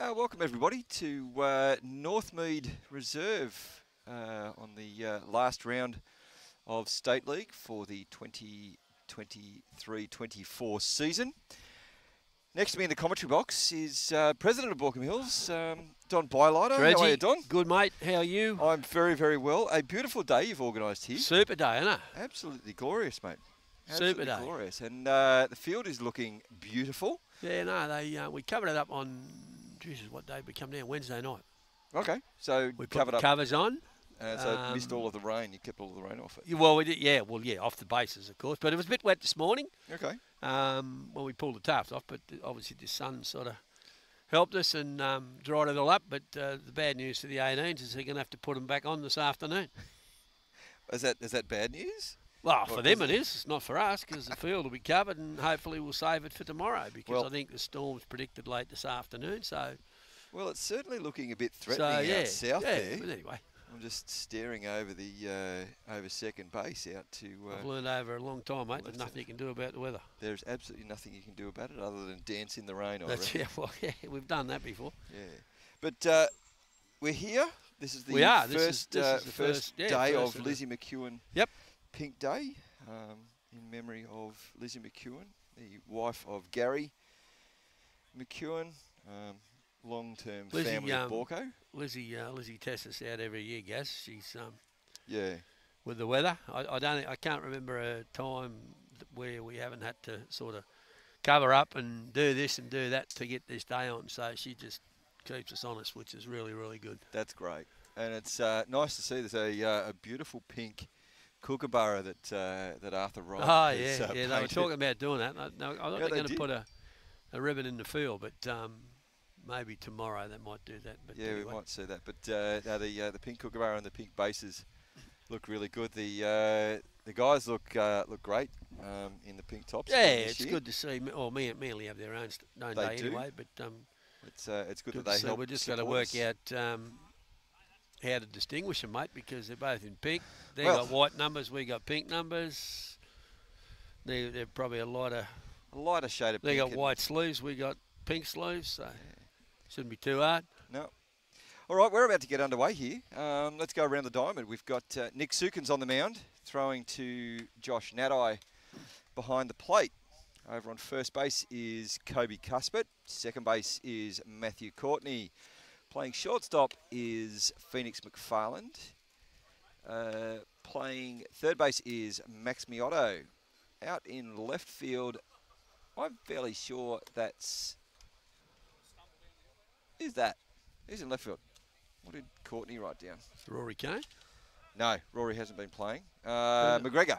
Uh, welcome everybody to uh, Northmead Reserve uh, on the uh, last round of State League for the 2023-24 season. Next to me in the commentary box is uh, President of Baulkham Hills, um, Don Bylighter. Reggie, How are you, Don? Good, mate. How are you? I'm very, very well. A beautiful day you've organised here. Super day, isn't it? Absolutely glorious, mate. Super day. glorious. And uh, the field is looking beautiful. Yeah, no, they uh, we covered it up on, Jesus, what day we come down? Wednesday night. Okay, so We put covered up, covers on. uh, so it missed um, all of the rain. You kept all of the rain off it. Yeah, Well, we did, yeah, well, yeah, off the bases, of course. But it was a bit wet this morning Okay. um, when we pulled the tarps off. But obviously the sun sort of helped us and um, dried it all up. But uh, the bad news for the 18s is they're going to have to put them back on this afternoon. Is that is that bad news? Well, for them it is. It's not for us because the field will be covered and hopefully we'll save it for tomorrow because Well- I think the storm's predicted late this afternoon. So, Well, it's certainly looking a bit threatening so yeah, out south yeah. there. But anyway, I'm just staring over the uh, over second base out to. I've Uh, learned over a long time, mate. There's nothing you can do about the weather. there's absolutely nothing you can do about it other than dance in the rain. That's yeah. Well, yeah, we've done that before. Yeah. But uh, we're here. This is the We are. This is- first this uh, is the first first- yeah, day first of of Lizzie McEwen. Yep. Pink Day, um, in memory of Lizzie McEwen, the wife of Gary McEwen, um, long-term Lizzie, family um, of Baulko. Lizzie, uh, Lizzie tests us out every year, Gaz. She's um, Yeah. with the weather. I, I don't. I can't remember a time where we haven't had to sort of cover up and do this and do that to get this day on. So she just keeps us honest, which is really, really good. That's great, and it's uh, nice to see there's a, uh, a beautiful pink kookaburra that uh, that Arthur Wright. Oh has, yeah, uh, yeah. They were talking about doing that. I, no, I thought Yeah, they're they going to put a, a ribbon in the field, but um, maybe tomorrow they might do that. But Yeah, anyway. we might see that, but uh, no, the uh, the pink kookaburra and the pink bases look really good. The uh, the guys look uh, look great um, in the pink tops. Yeah, it's year. good to see. Or me and Manly have their own, st- own They day do. anyway. But um, It's uh, it's good, good that they see. help. We've just got to work out um, how to distinguish them, mate, because they're both in pink. They Well- got white numbers. We got pink numbers. They they're probably a lighter. a lighter shade of pink. They got white sleeves. We got pink sleeves. So shouldn't be too hard. No. All right, we're about to get underway here. Um, let's go around the diamond. We've got uh, Nick Sukins on the mound, throwing to Josh Nadai behind the plate. Over on first base is Kobe Cuthbert. Second base is Matthew Courtney. Playing shortstop is Phoenix McFarland. Uh, playing third base is Max Miotto. Out in left field, I'm fairly sure that's. Is that? Who's in left field? What did Courtney write down? Rory Kane. No, Rory hasn't been playing. Uh, McGregor.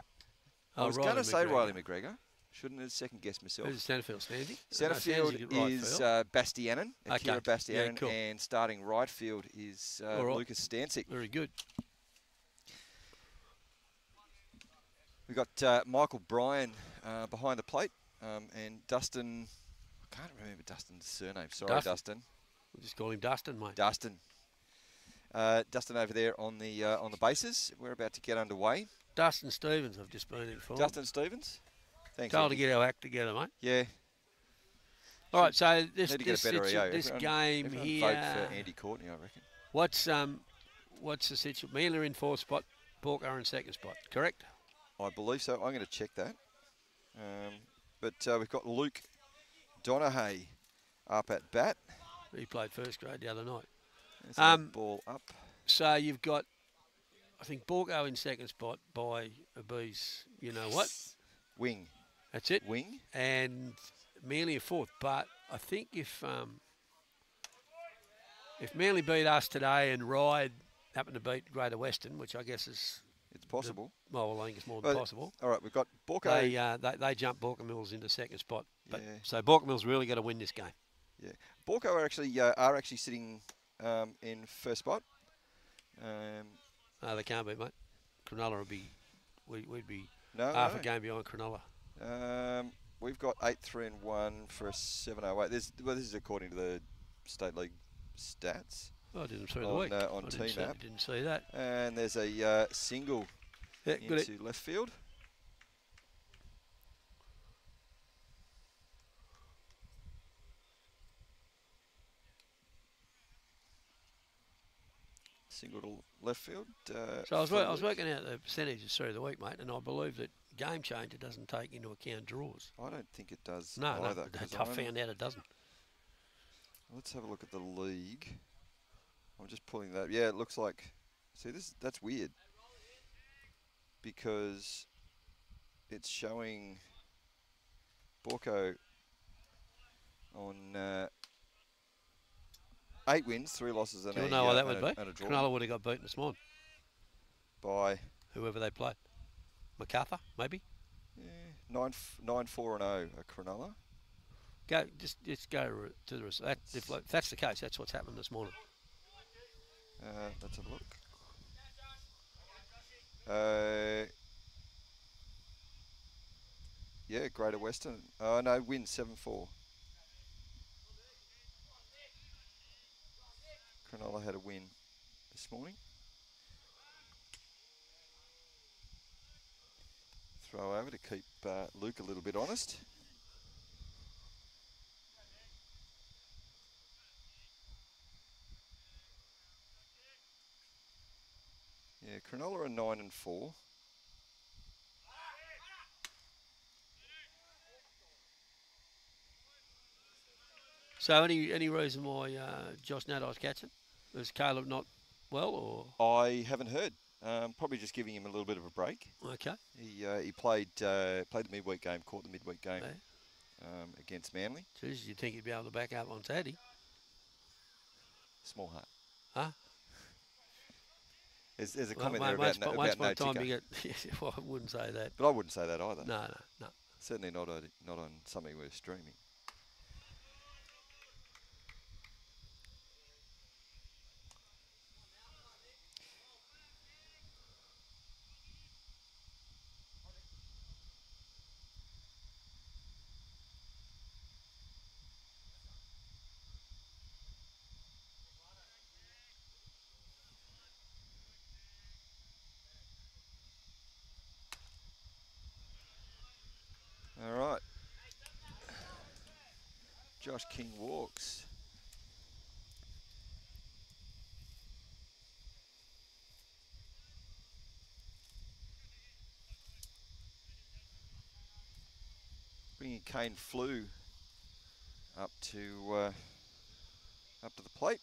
I Oh, was going to say. Riley McGregor. Shouldn't have second guessed myself. Who's Centerfield standing? Centre field is uh, Bastianen, Okay. Akira Yeah, cool. and starting right field is uh, right. Lucas Stancic. very good. We've got uh, Michael Bryan uh, behind the plate, um, and Dustin. I can't remember Dustin's surname. Sorry, Dustin. Dustin. We'll just call him Dustin, mate. Dustin. Uh, Dustin over there on the uh, on the bases. We're about to get underway. Dustin Stevens, I've just been informed. Dustin Stevens. Thanks. Told to get our act together, mate. Yeah. All right, so this this, a better situ- this game everyone here. Vote for Andy Courtney, I reckon. What's um, what's the situation? Miller in fourth spot, Porker in second spot. Correct. I believe so. I'm going to check that. Um, but uh, we've got Luke Donaghy up at bat. He played first grade the other night. Um, ball up. So you've got, I think Baulko in second spot by a bees. You know what? Wing. That's it. Wing. And Manly a fourth. But I think if um, if Manly beat us today and Ryde happened to beat Greater Western, which I guess is It's possible. well, I think it's more than Well, possible. All right, we've got Baulko. They, uh, they they jump Baulkham Hills into second spot. But, Yeah. So Baulkham Hills really got to win this game. yeah. Baulko are actually uh, are actually sitting um, in first spot. Um, No, they can't be, mate. Cronulla would be, we, we'd be no, half no. a game behind Cronulla. Um, we've got eight, three, and one for a seven oh eight. This well, this is according to the state league stats. Oh, I didn't see the On, week. uh, on I didn't see, didn't see that. And there's a uh, single Yeah, into left field. Single to left field. Uh, So I was, I was working out the percentages through the week, mate, and I believe that Game Changer doesn't take into account draws. I don't think it does No, either. no, 'cause I I'm- found out it doesn't. Let's have a look at the league. I'm just pulling that. Yeah, it looks like. See, this that's weird because it's showing Baulko on uh, eight wins, three losses, and Do a, know why uh, that would a, be? Cronulla would have got beaten this morning, by whoever they played. MacArthur, maybe? yeah, nine f- nine four and zero at Cronulla. Go, just just go to the. That, if, if that's the case, that's what's happened this morning. Uh, let's have a look. Uh, yeah, Greater Western. Oh no, win seven four. Cronulla had a win this morning. Throw over to keep uh, Luke a little bit honest. Yeah, Cronulla are nine and four. So any any reason why uh, Josh Nadai's catching? Is Caleb not well, or I haven't heard. Um, probably just giving him a little bit of a break. okay? He uh, he played uh, played the midweek game, caught the midweek game Yeah. um, against Manly. Jeez, you'd think he'd be able to back up on Saturday. Small heart. Huh? There's, there's a Well, comment mate, there about, by- no, about no time ticker. you get, well, I wouldn't say that. But I wouldn't say that either. No, no, no. Certainly not on, not on something we're streaming. All right. Josh King walks. Bringing Kane Flew up to uh, up to the plate.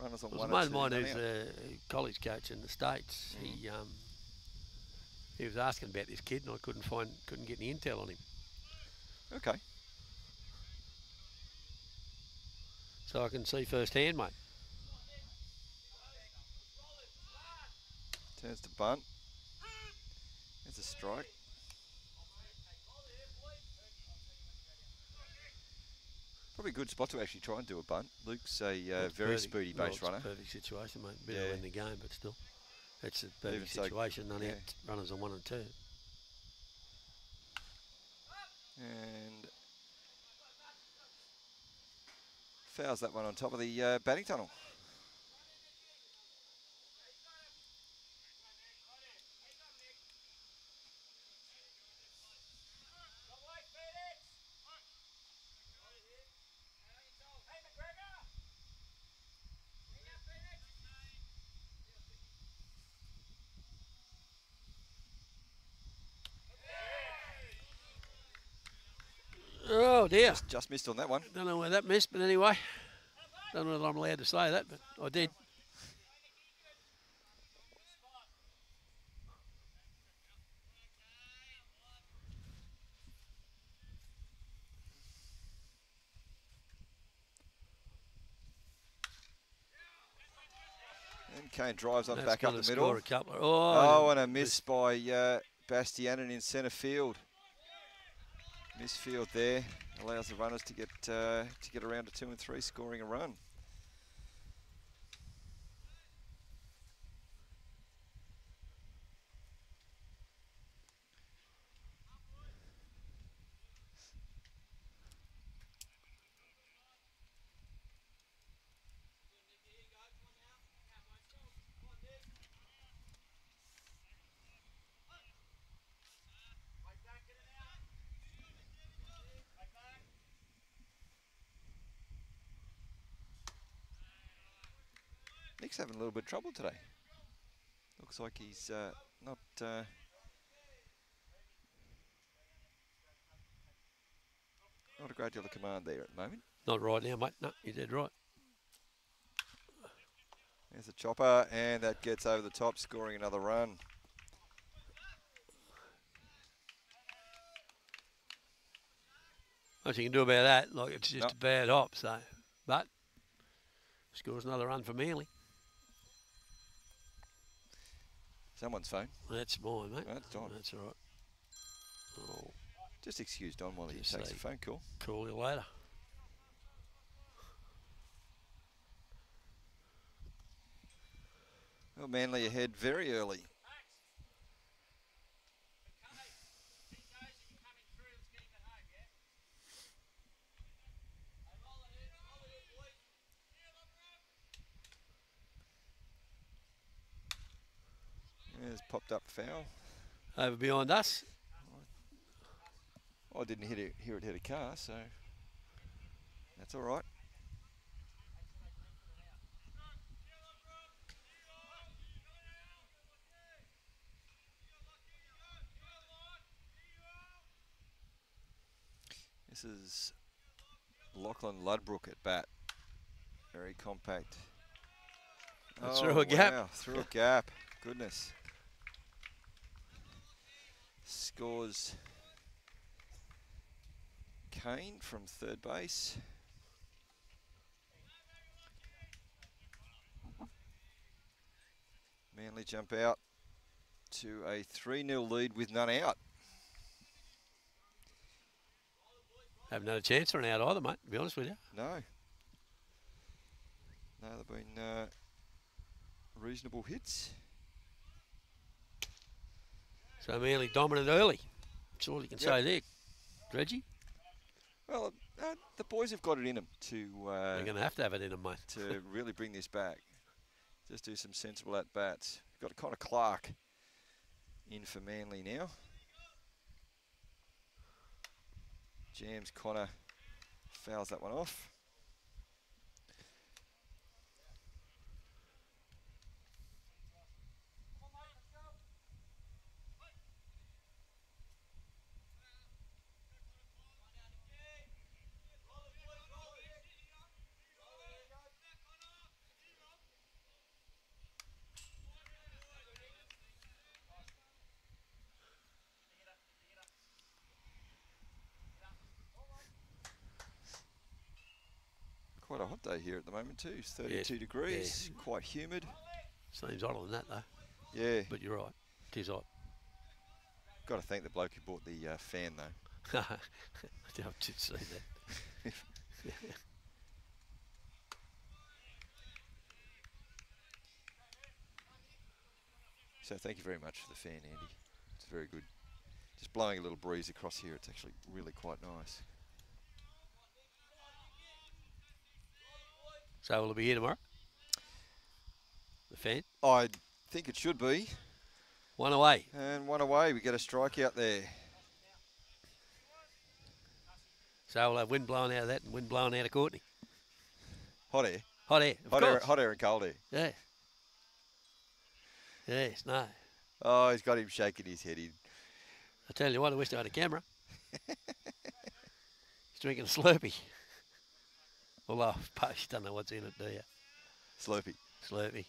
Runners on Well, one a mate of two, mine who's a college coach in the states. He um, he was asking about this kid, and I couldn't find couldn't get any intel on him. Okay. So I can see firsthand, mate. Turns to bunt. There's a strike. Probably a good spot to actually try and do a bunt. Luke's a uh, very perfect- speedy base it's a runner. perfect situation, mate. Bit Yeah. in the game, but still, it's a perfect Even so, situation. None yeah. out runners on one and two. And fouls that one on top of the uh, batting tunnel. Dear! Just, just missed on that one. Don't know where that missed, but anyway, don't know whether I'm allowed to say that, but I did. And Kane drives on That's back up the middle. score a couple. Of, Oh, oh, and a miss by uh, Bastianin in centre field. Misfield there allows the runners to get uh, to get around to two and three, scoring a run. Little bit of trouble today. Looks like he's uh, not. Uh, not a great deal of command there at the moment. Not right now, mate. No, you did right. There's a chopper, and that gets over the top, scoring another run. Nothing you can do about that. Like it's just Nope. a bad hop. So, but scores another run for Manly. Someone's phone. That's mine, mate. That's Don. That's all right. I'll Just excuse Don while he Just takes the phone call. call you later. Well, Manly ahead very early. There's popped up foul. Over behind us. I didn't hit it, hear it hit a car, so that's all right. This is Lachlan Ludbrook at bat. Very compact. Oh, Through a gap. wow, Through a gap. Goodness. Scores Kane from third base. Manly jump out to a 3 0 lead with none out. Haven't had a chance for an out either, mate. To be honest with you. No. No, they've been uh, reasonable hits. So Manly dominant early. That's all you can Yep. say there, Reggie. Well, uh, the boys have got it in them to uh, They're going to have to have it in them, mate. to really bring this back. Just do some sensible at bats. Got Connor Clark in for Manly now. Jams Connor fouls that one off. Quite a hot day here at the moment too. It's 32 degrees, quite humid. Seems hotter than that though. Yeah, But you're right. It is hot. got to thank the bloke who bought the uh, fan though. I did see that. So thank you very much for the fan, Andy. It's very good. Just blowing a little breeze across here. It's actually really quite nice. So will it be here tomorrow? The fan? I think it should be. One away. And one away. We get a strike out there. So we'll have wind blowing out of that and wind blowing out of Courtney. Hot air. Hot air. Hot air, hot air and cold air. Yeah. Yes, no. Oh, he's got him shaking his head. He, I tell you what, I wish I had a camera. He's drinking a Slurpee. I suppose you don't know what's in it, do you? Slurpee. Slurpee.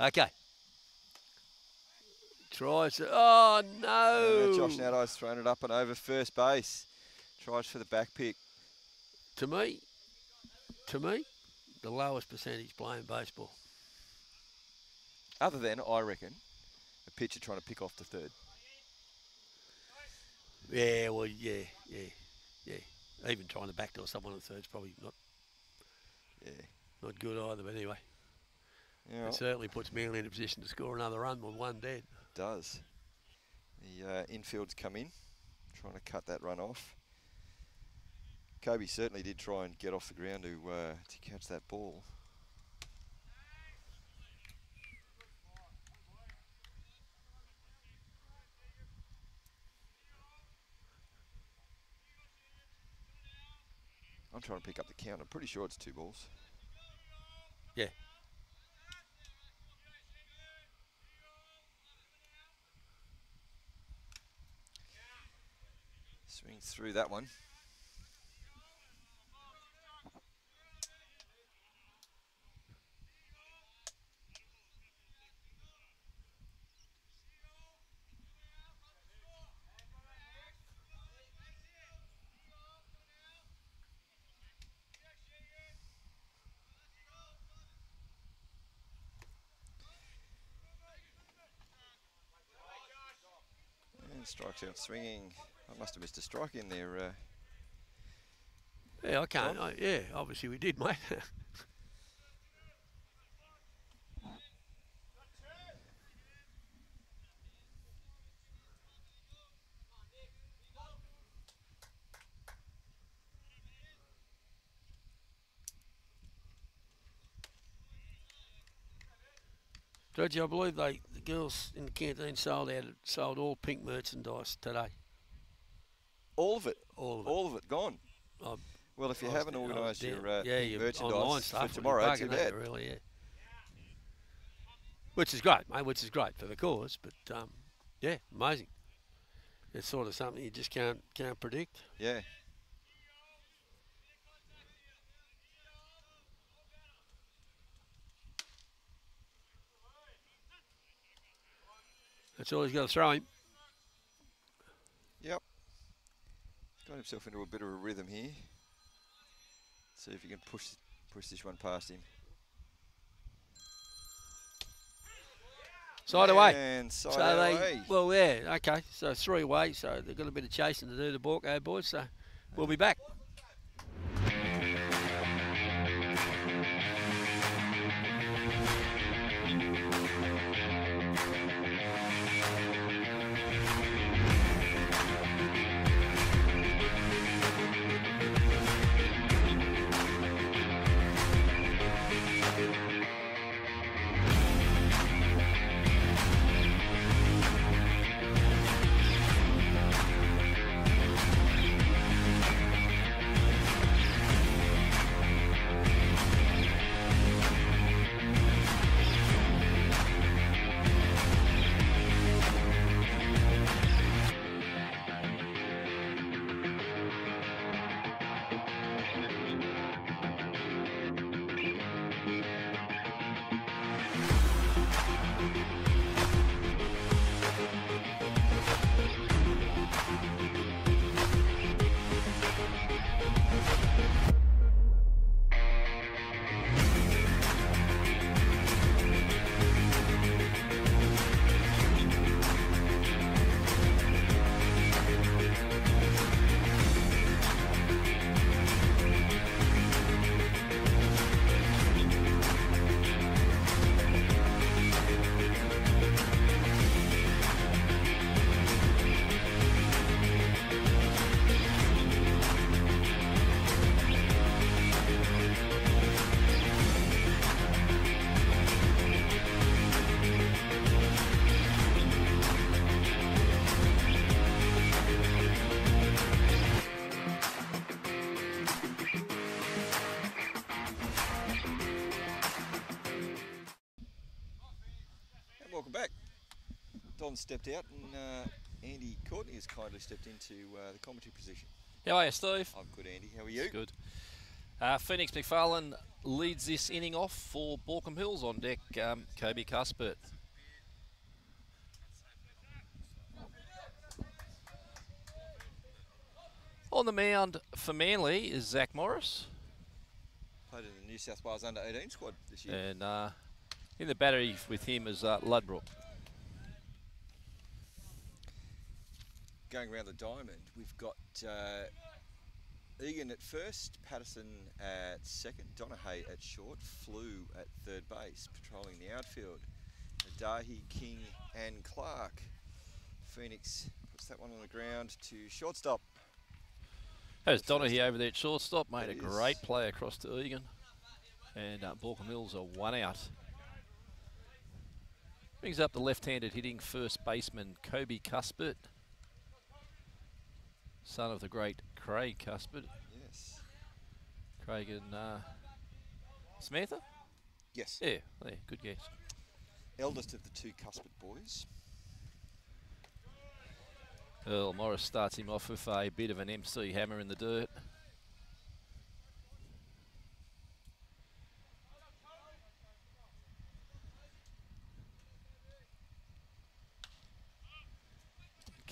Okay. Tries. Oh, no. Uh, Josh Nadai's thrown it up and over first base. Tries for the back pick. To me, to me, the lowest percentage playing baseball. Other than, I reckon, a pitcher trying to pick off the third. Yeah, well, yeah, yeah, yeah. Even trying to backdoor someone on the third's probably not Yeah. not good either. But anyway, Yeah, it certainly puts Manly in a position to score another run with one dead. does. The uh, infield's come in, trying to cut that run off. Kobe certainly did try and get off the ground to uh, to catch that ball. I'm trying to pick up the count. I'm pretty sure it's two balls. Yeah. Swing through that one. Strikes out swinging. I must have missed a strike in there. Uh, Yeah, I can't. I, yeah, obviously we did, mate. Dredge, I believe they the girls in the canteen sold out sold all pink merchandise today. all of it. All of it. All of it gone. I- Well, if you I haven't down- I was organised your uh, yeah, your merchandise for stuff would be tomorrow, too bad. Really, yeah. Which is great, mate. Which is great for the cause, but um, yeah, amazing. It's sort of something you just can't can't predict. Yeah. That's all he's got to throw him. Yep. Got himself into a bit of a rhythm here. See if he can push push this one past him. Side away. And side So they, away. well, yeah, okay. So three away. So they've got a bit of chasing to do, the Baulko boys. So we'll be back. Stepped out and uh, Andy Courtney has kindly stepped into uh, the commentary position. How are you, Steve? I'm good, Andy. How are you? Good. Uh, Phoenix McFarlane leads this inning off for Baulkham Hills on deck. Um, Kobe Cuthbert. On the mound for Manly is Zach Morris, Played in the New South Wales under 18 squad this year. and uh, in the battery with him is uh, Ludbrook. Going around the diamond, we've got uh, Egan at first, Patterson at second, Donahue at short, Flew at third base, patrolling the outfield. Adahi, King, and Clark. Phoenix puts that one on the ground to shortstop. There's Donaghy over there at shortstop, made That a is. great play across to Egan. And uh, Baulkham Hills are one out. Brings up the left-handed hitting first baseman Kobe Cuthbert, son of the great Craig Cuthbert. Yes. Craig and uh, Samantha? Yes. Yeah, there, good guess. Eldest of the two Cuthbert boys. Earl Morris starts him off with a bit of an MC hammer in the dirt.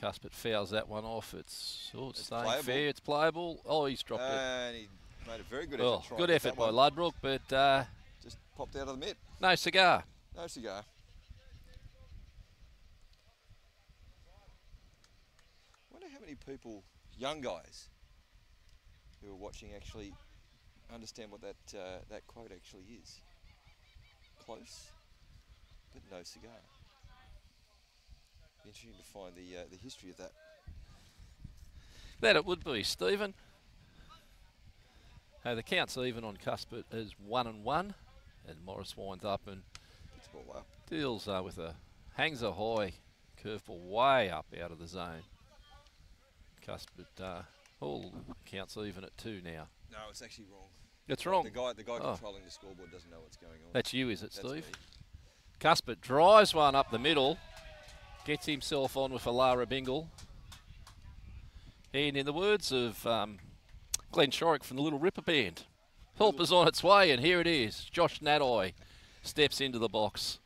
Cuthbert fouls that one off. It's, oh, it's, It's staying playable. fair. It's playable. Oh, he's dropped it. And he made a very good Oh, effort. trying good effort by one. Ludbrook, but uh, Just popped out of the mitt. no cigar. No cigar. Wonder how many people, young guys, who are watching actually understand what that uh, that quote actually is. Close, but no cigar. Interesting to find the uh, the history of that. That it would be, Stephen. Uh, the count's even on Cuthbert as one and one, and Morris winds up and up. deals uh, with a hangs a high curveball way up out of the zone. Cuthbert uh, all counts even at two now. No, it's actually wrong. It's wrong. The guy, the guy Oh. controlling the scoreboard doesn't know what's going on. That's you, is it, That's Steve? me. Cuthbert drives one up the middle, gets himself on with a Lara Bingle. And in the words of um, Glenn Shorrock from the Little River Band, help is on its way, and here it is. Josh Nadoy steps into the box.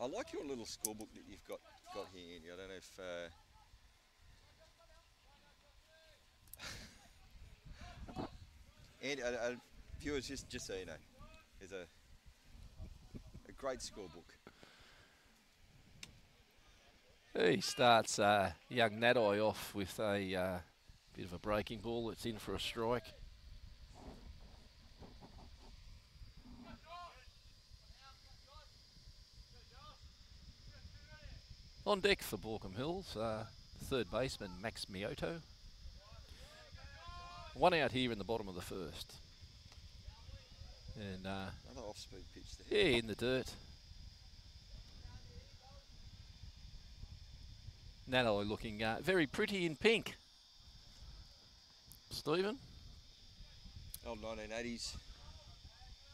I like your little scorebook that you've got got here, Andy. I don't know if. Uh... Andy, uh, uh, viewers, just just so you know, there's a a great scorebook. He starts uh, young Nadoy off with a uh, bit of a breaking ball. that's in for a strike. On deck for Baulkham Hills, uh, third baseman Max Mioto. One out here in the bottom of the first. And uh, Another off-speed pitch there. yeah, in the dirt. Nano looking uh, very pretty in pink. Stephen? Old 1980s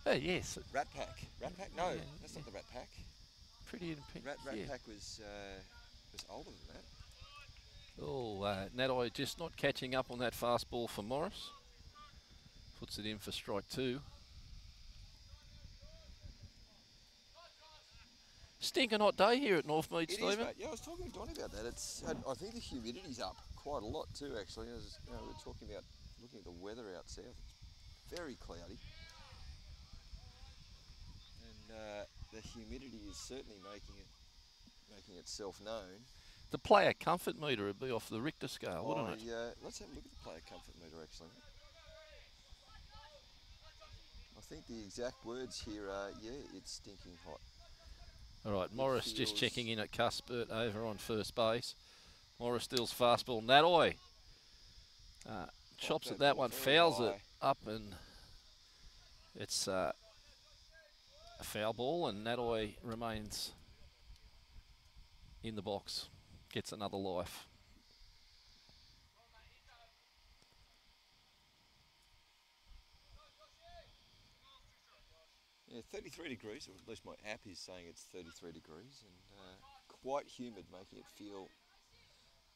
Oh, yes, Rat Pack. Rat Pack? No, Yeah, that's yeah. not the Rat Pack. pretty in pink. Rat, Rat yeah. Pack was uh, was older than that. Oh, uh, just not catching up on that fastball for Morris. Puts it in for strike two. Stinking hot day here at Northmead, is, Stephen. mate. Yeah, I was talking to Donny about that. It's I I think the humidity's up quite a lot too. Actually, As, you know, we we're talking about looking at the weather out south. It's very cloudy, and uh, the humidity is certainly making it making itself known. The player comfort meter would be off the Richter scale, wouldn't it? Uh, let's have a look at the player comfort meter actually. I think the exact words here are, yeah, it's stinking hot. All right, Morris just checking in at Cuthbert over on first base. Morris steals fastball. Nadoy uh, chops at that one, fouls it up, and it's uh, a foul ball, and Nadoy remains in the box, gets another life. Yeah, 33 degrees, or at least my app is saying it's 33 degrees, and uh, quite humid, making it feel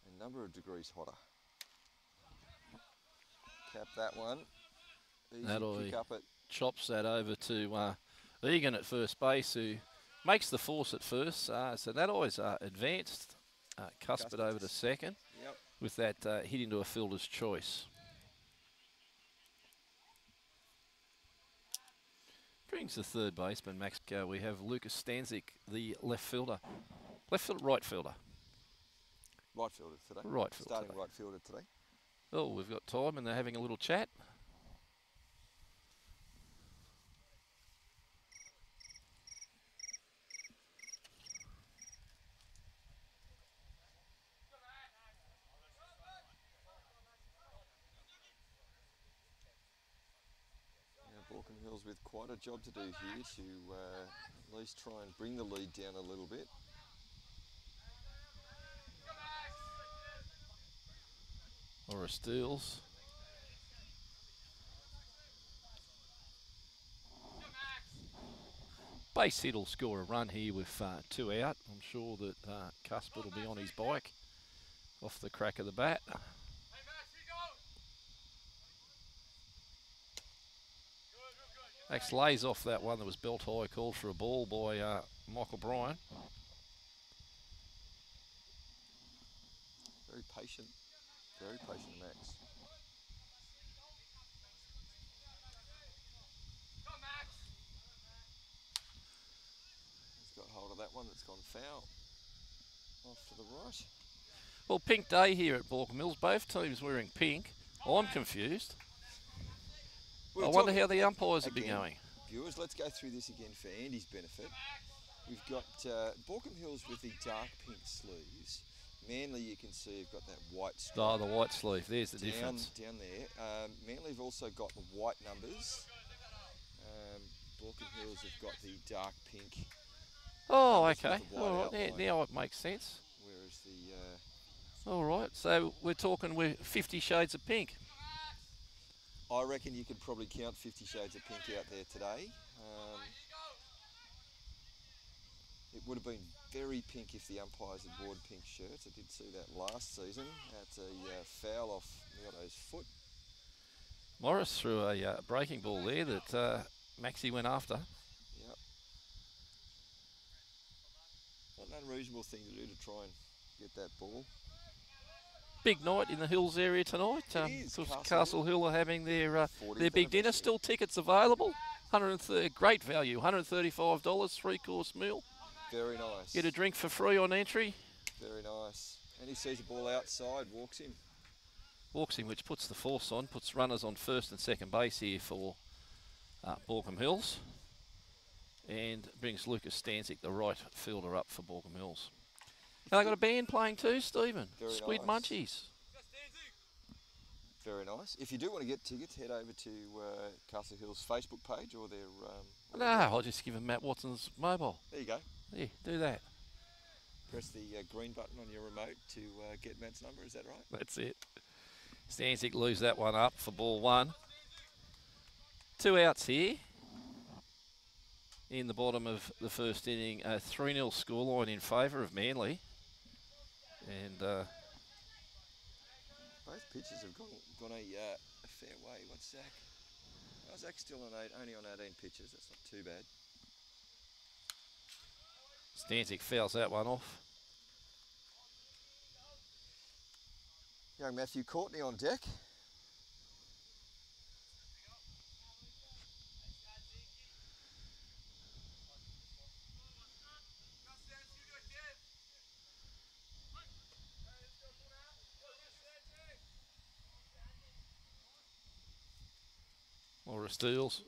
a number of degrees hotter. Cap that one. Easy That'll pick up it. chops that over to uh, Egan at first base, who makes the force at first. Uh, so that always uh, advanced. Uh, Cuthbert over to second Yep. with that uh, hit into a fielder's choice. Brings the third baseman, Max. Go. We have Lucas Stanzik, the left fielder. Left fielder, right fielder. Right fielder today. Right fielder Starting today. right fielder today. Oh, we've got time and they're having a little chat. Now Baulkham Hills with quite a job to do here to uh, at least try and bring the lead down a little bit. Or a steals. Base hit will score a run here with uh, two out. I'm sure that uh, will be on his bike off the crack of the bat. Max lays off that one that was belt high, called for a ball by uh, Michael Bryan. Very patient. Very patient, Max. He's got hold of that one that's gone foul. Off to the right. Well, pink day here at Baulkham Hills. Both teams wearing pink. I'm confused. We'll I wonder how the umpires have been going. Viewers, let's go through this again for Andy's benefit. We've got uh, Baulkham Hills with the dark pink sleeves. Manly, you can see, you've got that white stripe. Oh, the white sleeve. There's the down, difference. down there. Um, Manly have also got the white numbers. Um, Baulkham Hills have got the dark pink, Oh, okay. All right. outline. Now, it makes sense. whereas the uh, All right. So we're talking with 50 shades of pink. I reckon you could probably count 50 shades of pink out there today. Um, it would have been very pink if the umpires had worn pink shirts. I did see that last season. That's a uh, foul off Miato's foot. Morris threw a uh, breaking ball there that uh, Maxi went after. Yep. Not an unreasonable thing to do to try and get that ball. Big night in the Hills area tonight. Um, Castle Castle Hill are having their uh, their big dinner. Still tickets available. 130, great value. $135, three course meal. Very nice. Get a drink for free on entry. Very nice. And he sees the ball outside, walks him. Walks in, which puts the force on, puts runners on first and second base here for uh, Baulkham Hills, and brings Lucas Stanzik, the right fielder, up for Baulkham Hills. And they got a band playing too, Stephen. Very Squid nice. Munchies. Very nice. If you do want to get tickets, head over to uh, Castle Hill's Facebook page or their. Um, No, I'll just give him Matt Watson's mobile. There you go. Yeah, do that. Press the uh, green button on your remote to uh, get Matt's number. Is that right? That's it. Stanzik lose that one up for ball one. Two outs here. In the bottom of the first inning, a 3 0 scoreline in favour of Manly. And uh, Both pitches have gone gone a, uh, a fair way. What's Zach? Oh, Zach's still on eight, only on 18 pitches. That's not too bad. Stanzik fouls that one off. Young Matthew Courtney on deck. Steals.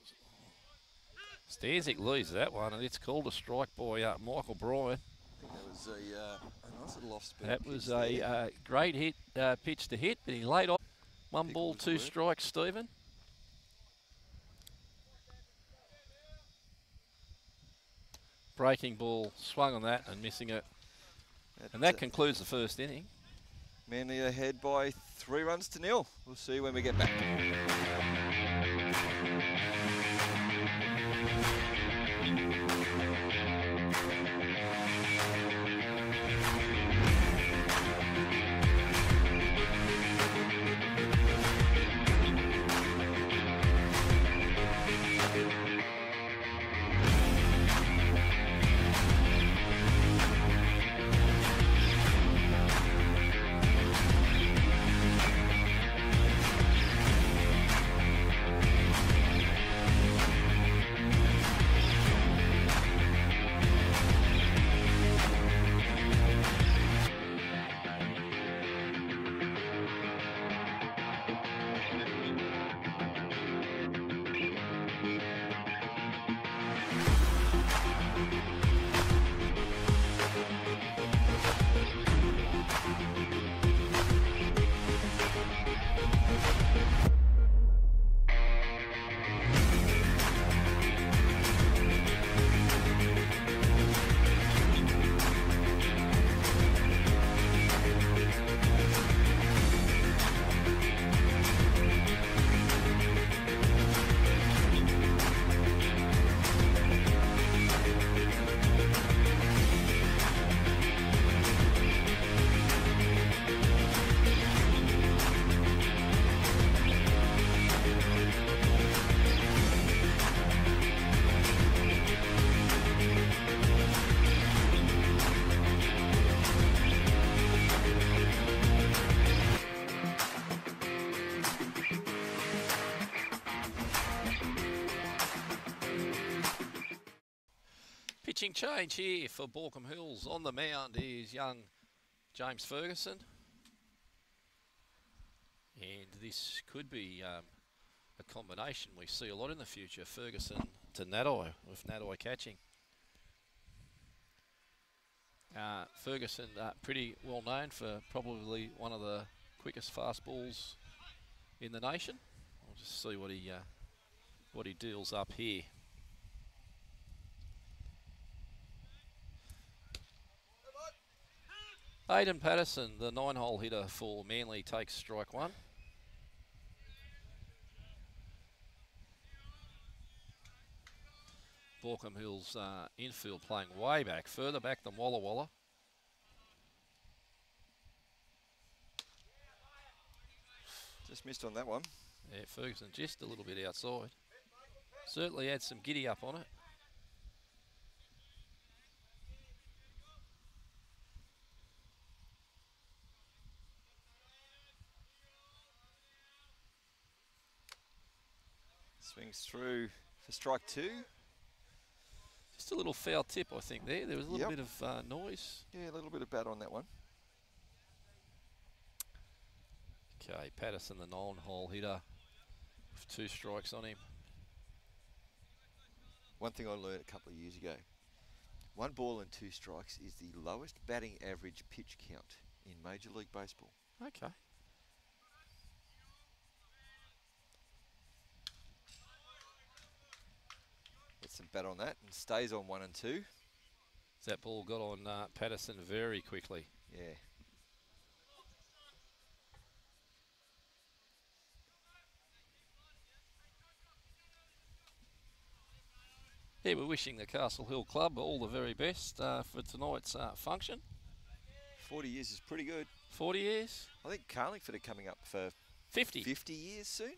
Stanzik leads that one, and it's called a strike by uh, Michael Bryan. That was a, uh, a nice little off spin. That was a uh, great hit, uh, pitch to hit, but he laid off. One ball, two strikes, Stephen. Breaking ball, swung on that and missing it. And that concludes the first inning. Manly ahead by three runs to nil. We'll see when we get back. Change here for Baulkham Hills. On the mound is young James Ferguson. And this could be um, a combination we see a lot in the future. Ferguson to Nadai, with Nadai catching. Uh, Ferguson, uh, pretty well known for probably one of the quickest fastballs in the nation. We'll just see what he uh, what he deals up here. Aidan Patterson, the nine-hole hitter for Manly, takes strike one. Baulkham Hills uh, infield playing way back, further back than Walla Walla. Just missed on that one. Yeah, Ferguson just a little bit outside. Certainly had some giddy up on it. Swings through for strike two. Just a little foul tip, I think, there. There was a little Yep. bit of uh, noise. Yeah, a little bit of bat on that one. Okay, Patterson, the nine-hole hitter, with two strikes on him. One thing I learned a couple of years ago. One ball and two strikes is the lowest batting average pitch count in Major League Baseball. Okay. Gets some bat on that and stays on one and two. That ball got on uh, Patterson very quickly. Yeah. Yeah, we're wishing the Castle Hill Club all the very best uh, for tonight's uh, function. 40 years is pretty good. 40 years? I think Carlingford are coming up for 50. 50 years soon.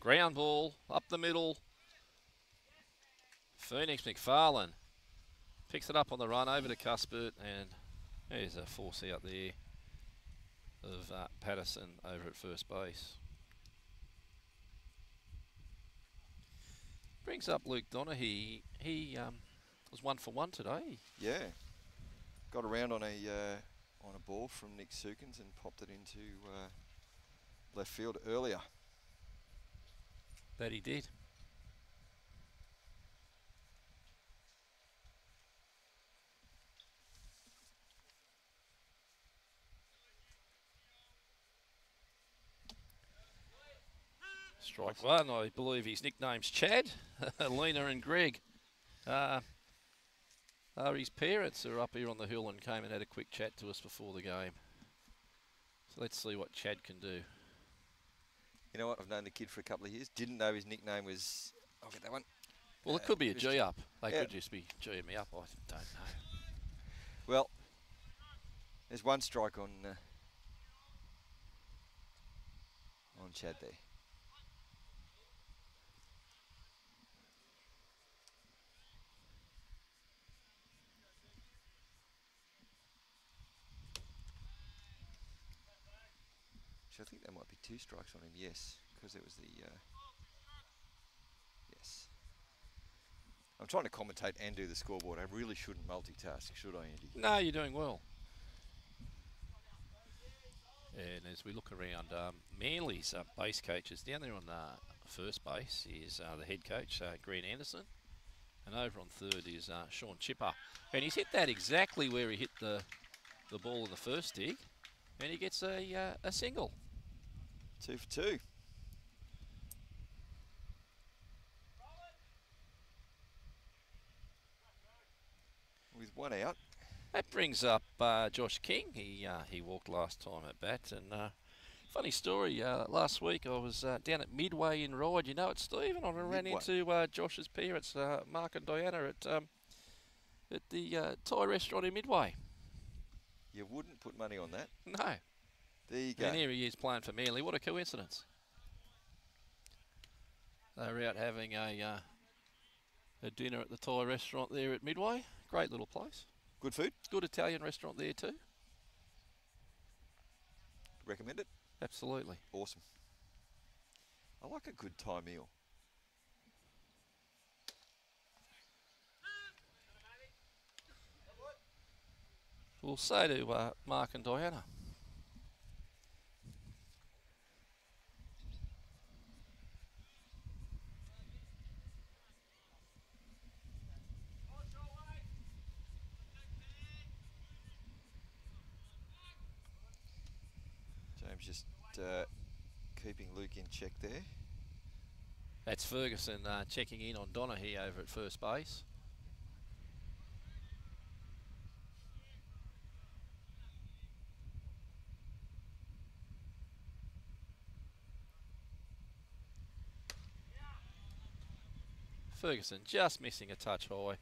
Ground ball, up the middle. Phoenix McFarlane picks it up on the run over to Cuthbert, and there's a force out there of uh, Patterson over at first base. Brings up Luke Donaghy. He um, was one for one today. Yeah. Got around on a uh, on a ball from Nick Sukins and popped it into uh, left field earlier. That he did. Strike one. I believe his nickname's Chad. Lena and Greg uh, are his parents who are up here on the hill and came and had a quick chat to us before the game. So let's see what Chad can do. You know what? I've known the kid for a couple of years. Didn't know his nickname was. I'll get that one. Well, it Uh, could be a G up. They Yeah. could just be G'ing me up. I don't know. Well, there's one strike on uh, on Chad there. I think there might be two strikes on him. Yes, because it was the. Uh, yes. I'm trying to commentate and do the scoreboard. I really shouldn't multitask, should I, Andy? No, you're doing well. And as we look around, um, Manly's uh, base coaches down there on uh, first base is uh, the head coach, uh, Green Anderson. And over on third is uh, Sean Chipper. And he's hit that exactly where he hit the, the ball in the first dig. And he gets a, uh, a single. Two for two. With one out. That brings up uh, Josh King. He uh, he walked last time at bat, and uh, funny story. Uh, last week I was uh, down at Midway in Ryde. You know it, Stephen. I ran Midway. into uh, Josh's parents, uh, Mark and Diana, at um, at the uh, Thai restaurant in Midway. You wouldn't put money on that. No, there you go. And here he is playing for Manly. What a coincidence. They were out having a, uh, a dinner at the Thai restaurant there at Midway. Great little place. Good food. Good Italian restaurant there too. Recommend it? Absolutely. Awesome. I like a good Thai meal. We'll say to uh, Mark and Diana. James just uh, keeping Luke in check there. That's Ferguson uh, checking in on Donaghy over at first base. Ferguson just missing a touch high.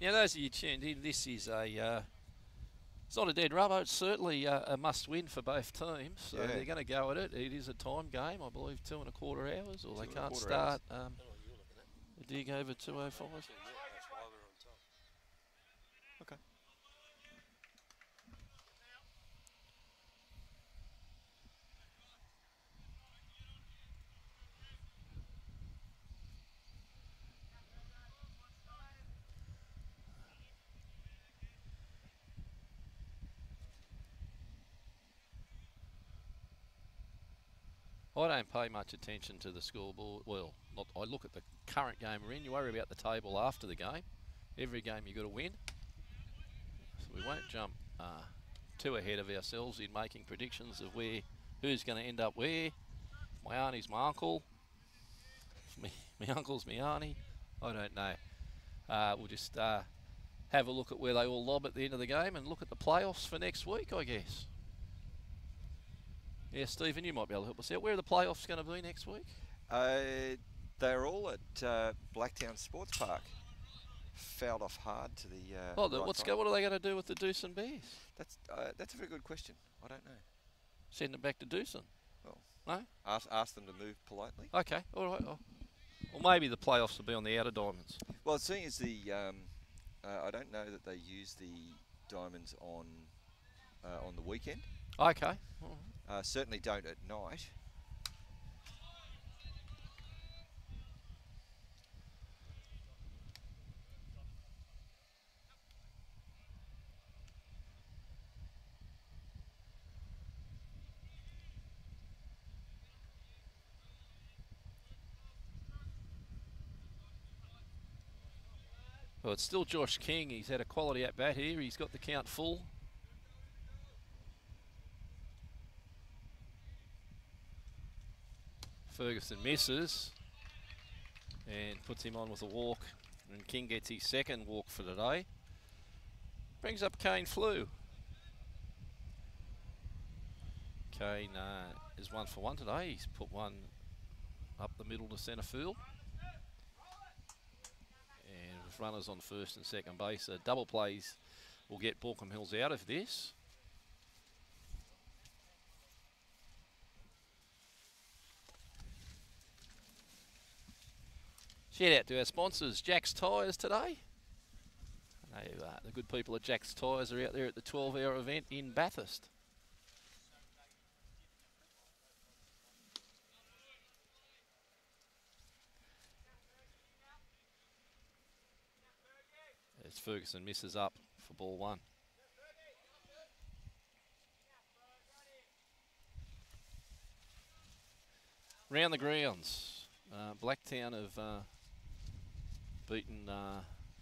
Now, those of you tuned in, this is a uh, it's not a dead rubber. It's certainly uh, a must-win for both teams. So Yeah. they're going to go at it. It is a time game, I believe, two and a quarter hours, or Two they can't start um, the dig over 205. Okay. I don't pay much attention to the scoreboard. Well, not, I look at the current game we're in. You worry about the table after the game. Every game you've got to win. So we won't jump uh, too ahead of ourselves in making predictions of where who's going to end up where. My auntie's my uncle. Me, my uncle's my auntie. I don't know. Uh, we'll just uh, have a look at where they all lob at the end of the game and look at the playoffs for next week, I guess. Yeah, Stephen, you might be able to help us out. Where are the playoffs going to be next week? Uh, they're all at uh, Blacktown Sports Park. Fouled off hard to the. Uh, Oh, the, right what's go, what are they going to do with the Doosan Bears? That's uh, that's a very good question. I don't know. Send them back to Doosan? Well. No? Ask ask them to move politely. Okay, all right. Well, maybe the playoffs will be on the outer diamonds. Well, seeing as the um, uh, I don't know that they use the diamonds on uh, on the weekend. Okay. Uh, certainly don't at night. Well, it's still Josh King. He's had a quality at bat here. He's got the count full. Ferguson misses and puts him on with a walk. And King gets his second walk for today. Brings up Kane Flew. Kane uh, is one for one today. He's put one up the middle to centre field. And with runners on first and second base, uh, double plays will get Baulkham Hills out of this. Shout out to our sponsors, Jack's Tyres today. Uh, the good people at Jack's Tyres are out there at the 12 hour event in Bathurst. As Ferguson misses up for ball one. Round the grounds, uh, Blacktown have uh, beaten uh,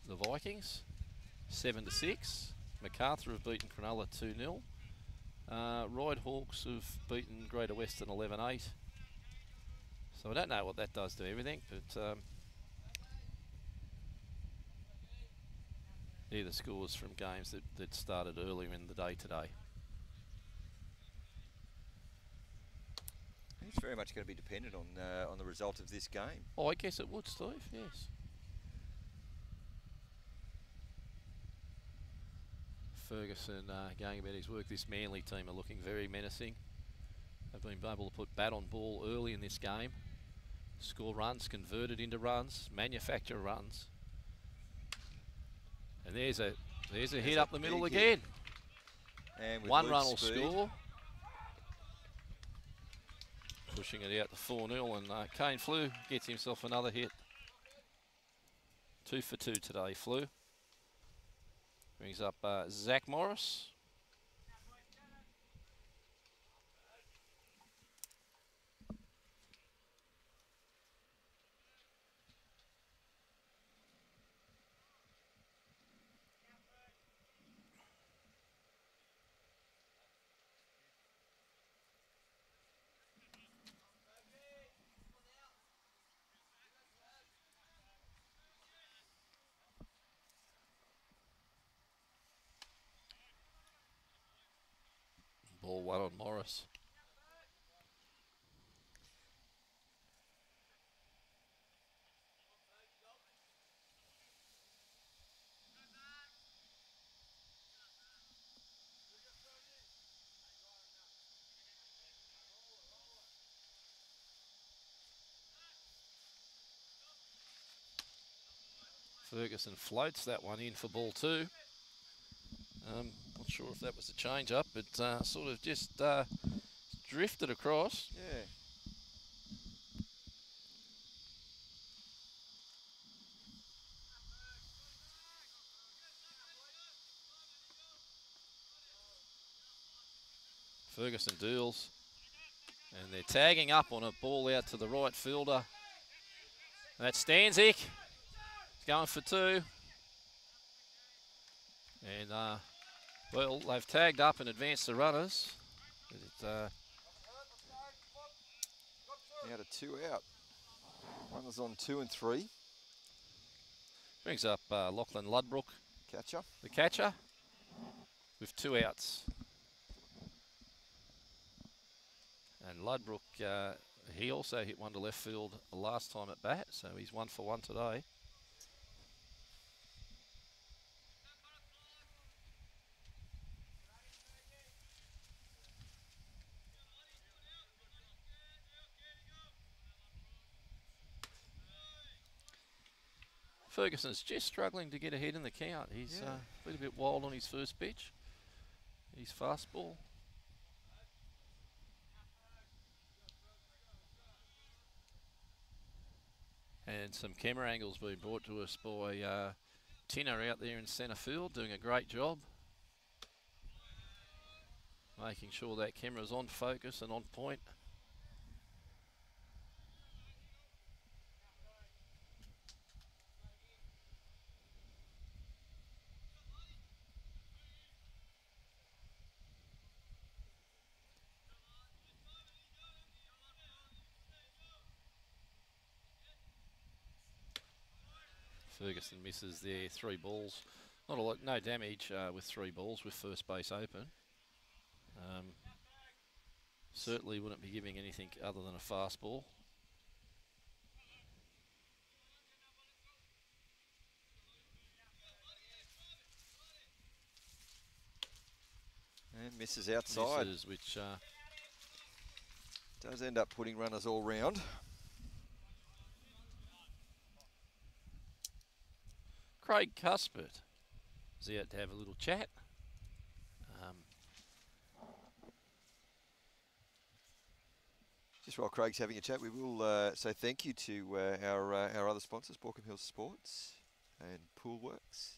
the Vikings seven to six. Macarthur have beaten Cronulla two 0 uh, Ryde Hawks have beaten Greater Western 11-8. So I don't know what that does to everything, but um, they're the scores from games that, that started earlier in the day today. It's very much going to be dependent on uh, on the result of this game. Oh, I guess it would, Steve. Yes. Ferguson uh, going about his work. This Manly team are looking very menacing. They've been able to put bat on ball early in this game, score runs, converted into runs, manufacture runs. And there's a there's a There's hit up the middle big again. And One run will score. Pushing it out to 4 0, and uh, Kane Flew gets himself another hit. Two for two today, Flew. Brings up uh, Zach Morris. Ball one on Morris. Ferguson floats that one in for ball two. Um, not sure if that was a change up, but uh, sort of just uh, drifted across. Yeah. Ferguson deals. And they're tagging up on a ball out to the right fielder. That's Stanzik. He's going for two. And, uh, well, they've tagged up and advanced the runners. It, uh, Now to two out. Runners on two and three. brings up uh, Lachlan Ludbrook, Catcher. the catcher, with two outs. And Ludbrook, uh, he also hit one to left field last time at bat, so he's one for one today. Ferguson's just struggling to get ahead in the count. He's Yeah. uh, a bit wild on his first pitch. His fastball. And some camera angles being brought to us by uh, Tinner out there in centre field, doing a great job. Making sure that camera's on focus and on point. Ferguson misses there, three balls. Not a lot, no damage uh, with three balls with first base open. Um, certainly wouldn't be giving anything other than a fastball. And misses outside. Misses, which uh, Does end up putting runners all round. Craig Cuthbert is out to have a little chat. Um, Just while Craig's having a chat, we will uh, say thank you to uh, our uh, our other sponsors, Baulkham Hills Sports and Poolworks.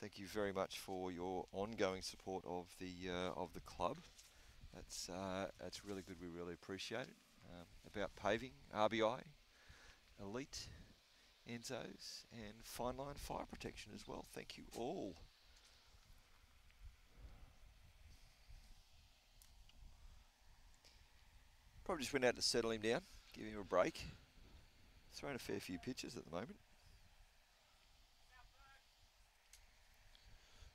Thank you very much for your ongoing support of the uh, of the club. That's uh, that's really good. We really appreciate it. Um, about paving, RBI, Elite, Enzo's, and Fine Line Fire Protection as well. Thank you all. Probably just went out to settle him down, give him a break. Thrown a fair few pitches at the moment.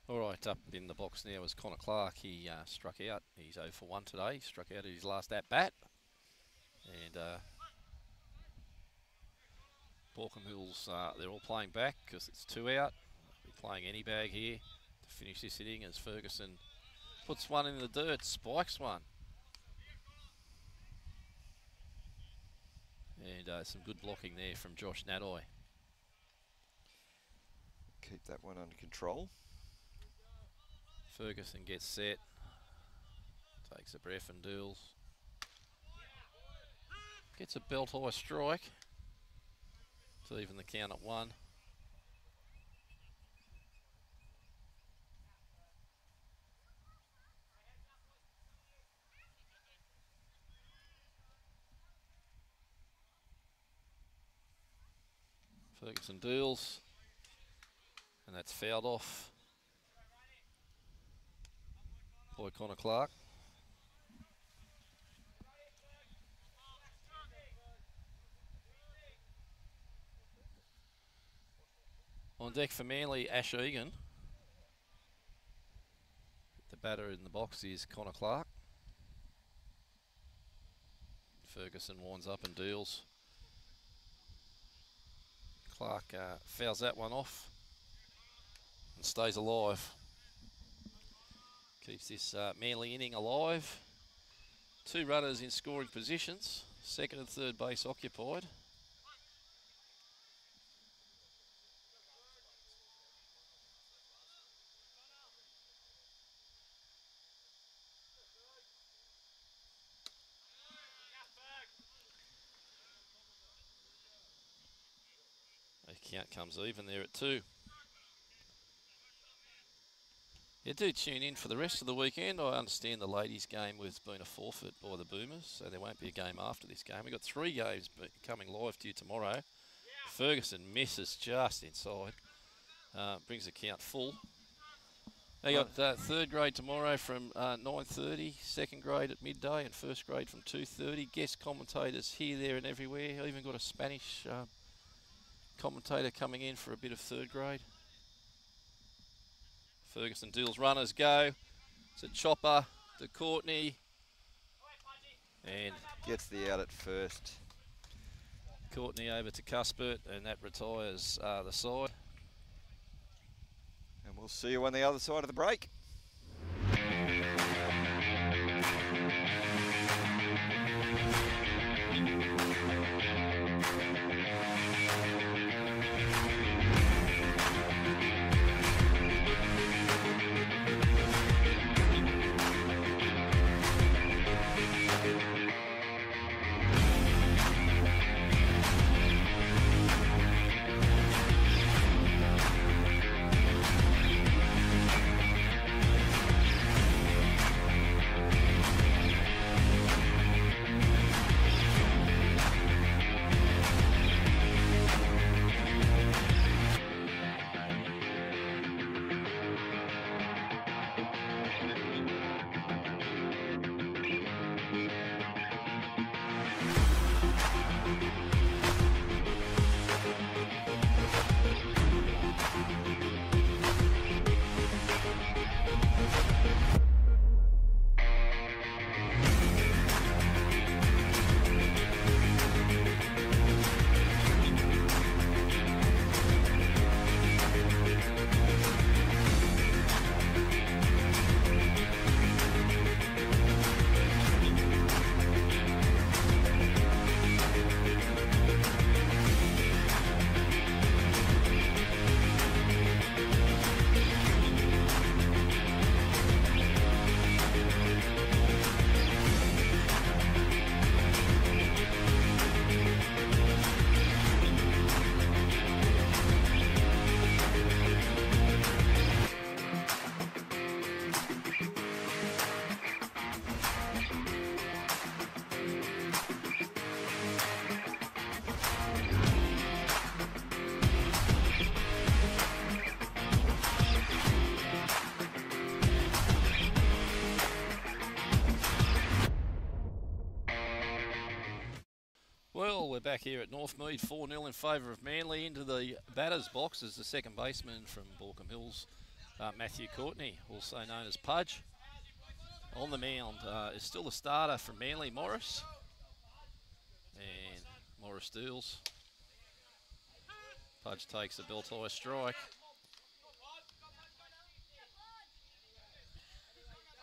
all right, up in the box now is Connor Clark. He uh, struck out. He's 0 for 1 today. Struck out at his last at bat. And uh, Baulkham Hills, uh, they're all playing back because it's two out. Be playing any bag here to finish this inning as Ferguson puts one in the dirt, spikes one. And uh, some good blocking there from Josh Nadoy. Keep that one under control. Ferguson gets set, takes a breath and deals. Gets a belt high strike so even the count at one. Ferguson deals. And that's fouled off by Connor Clark. On deck for Manly, Ash Egan. The batter in the box is Connor Clark. Ferguson winds up and deals. Clark uh, fouls that one off and stays alive. Keeps this uh, Manly inning alive. Two runners in scoring positions, second and third base occupied. The count comes even there at two. Yeah, do tune in for the rest of the weekend. I understand the ladies' game was been a forfeit by the Boomers, so there won't be a game after this game. We've got three games coming live to you tomorrow. Ferguson misses just inside, uh, brings the count full. They got uh, third grade tomorrow from uh, 9.30, second grade at midday, and first grade from 2.30. Guest commentators here, there, and everywhere. I even got a Spanish uh, commentator coming in for a bit of third grade. Ferguson deals runners go. It's a chopper to Courtney. And gets the out at first. Courtney over to Cuthbert, and that retires uh, the side. And we'll see you on the other side of the break. Back here at Northmead, 4 0 in favour of Manly. Into the batter's box is the second baseman from Baulkham Hills, uh, Matthew Courtney, also known as Pudge. On the mound uh, is still the starter from Manly, Morris. And Morris deals. Pudge takes a belt high strike.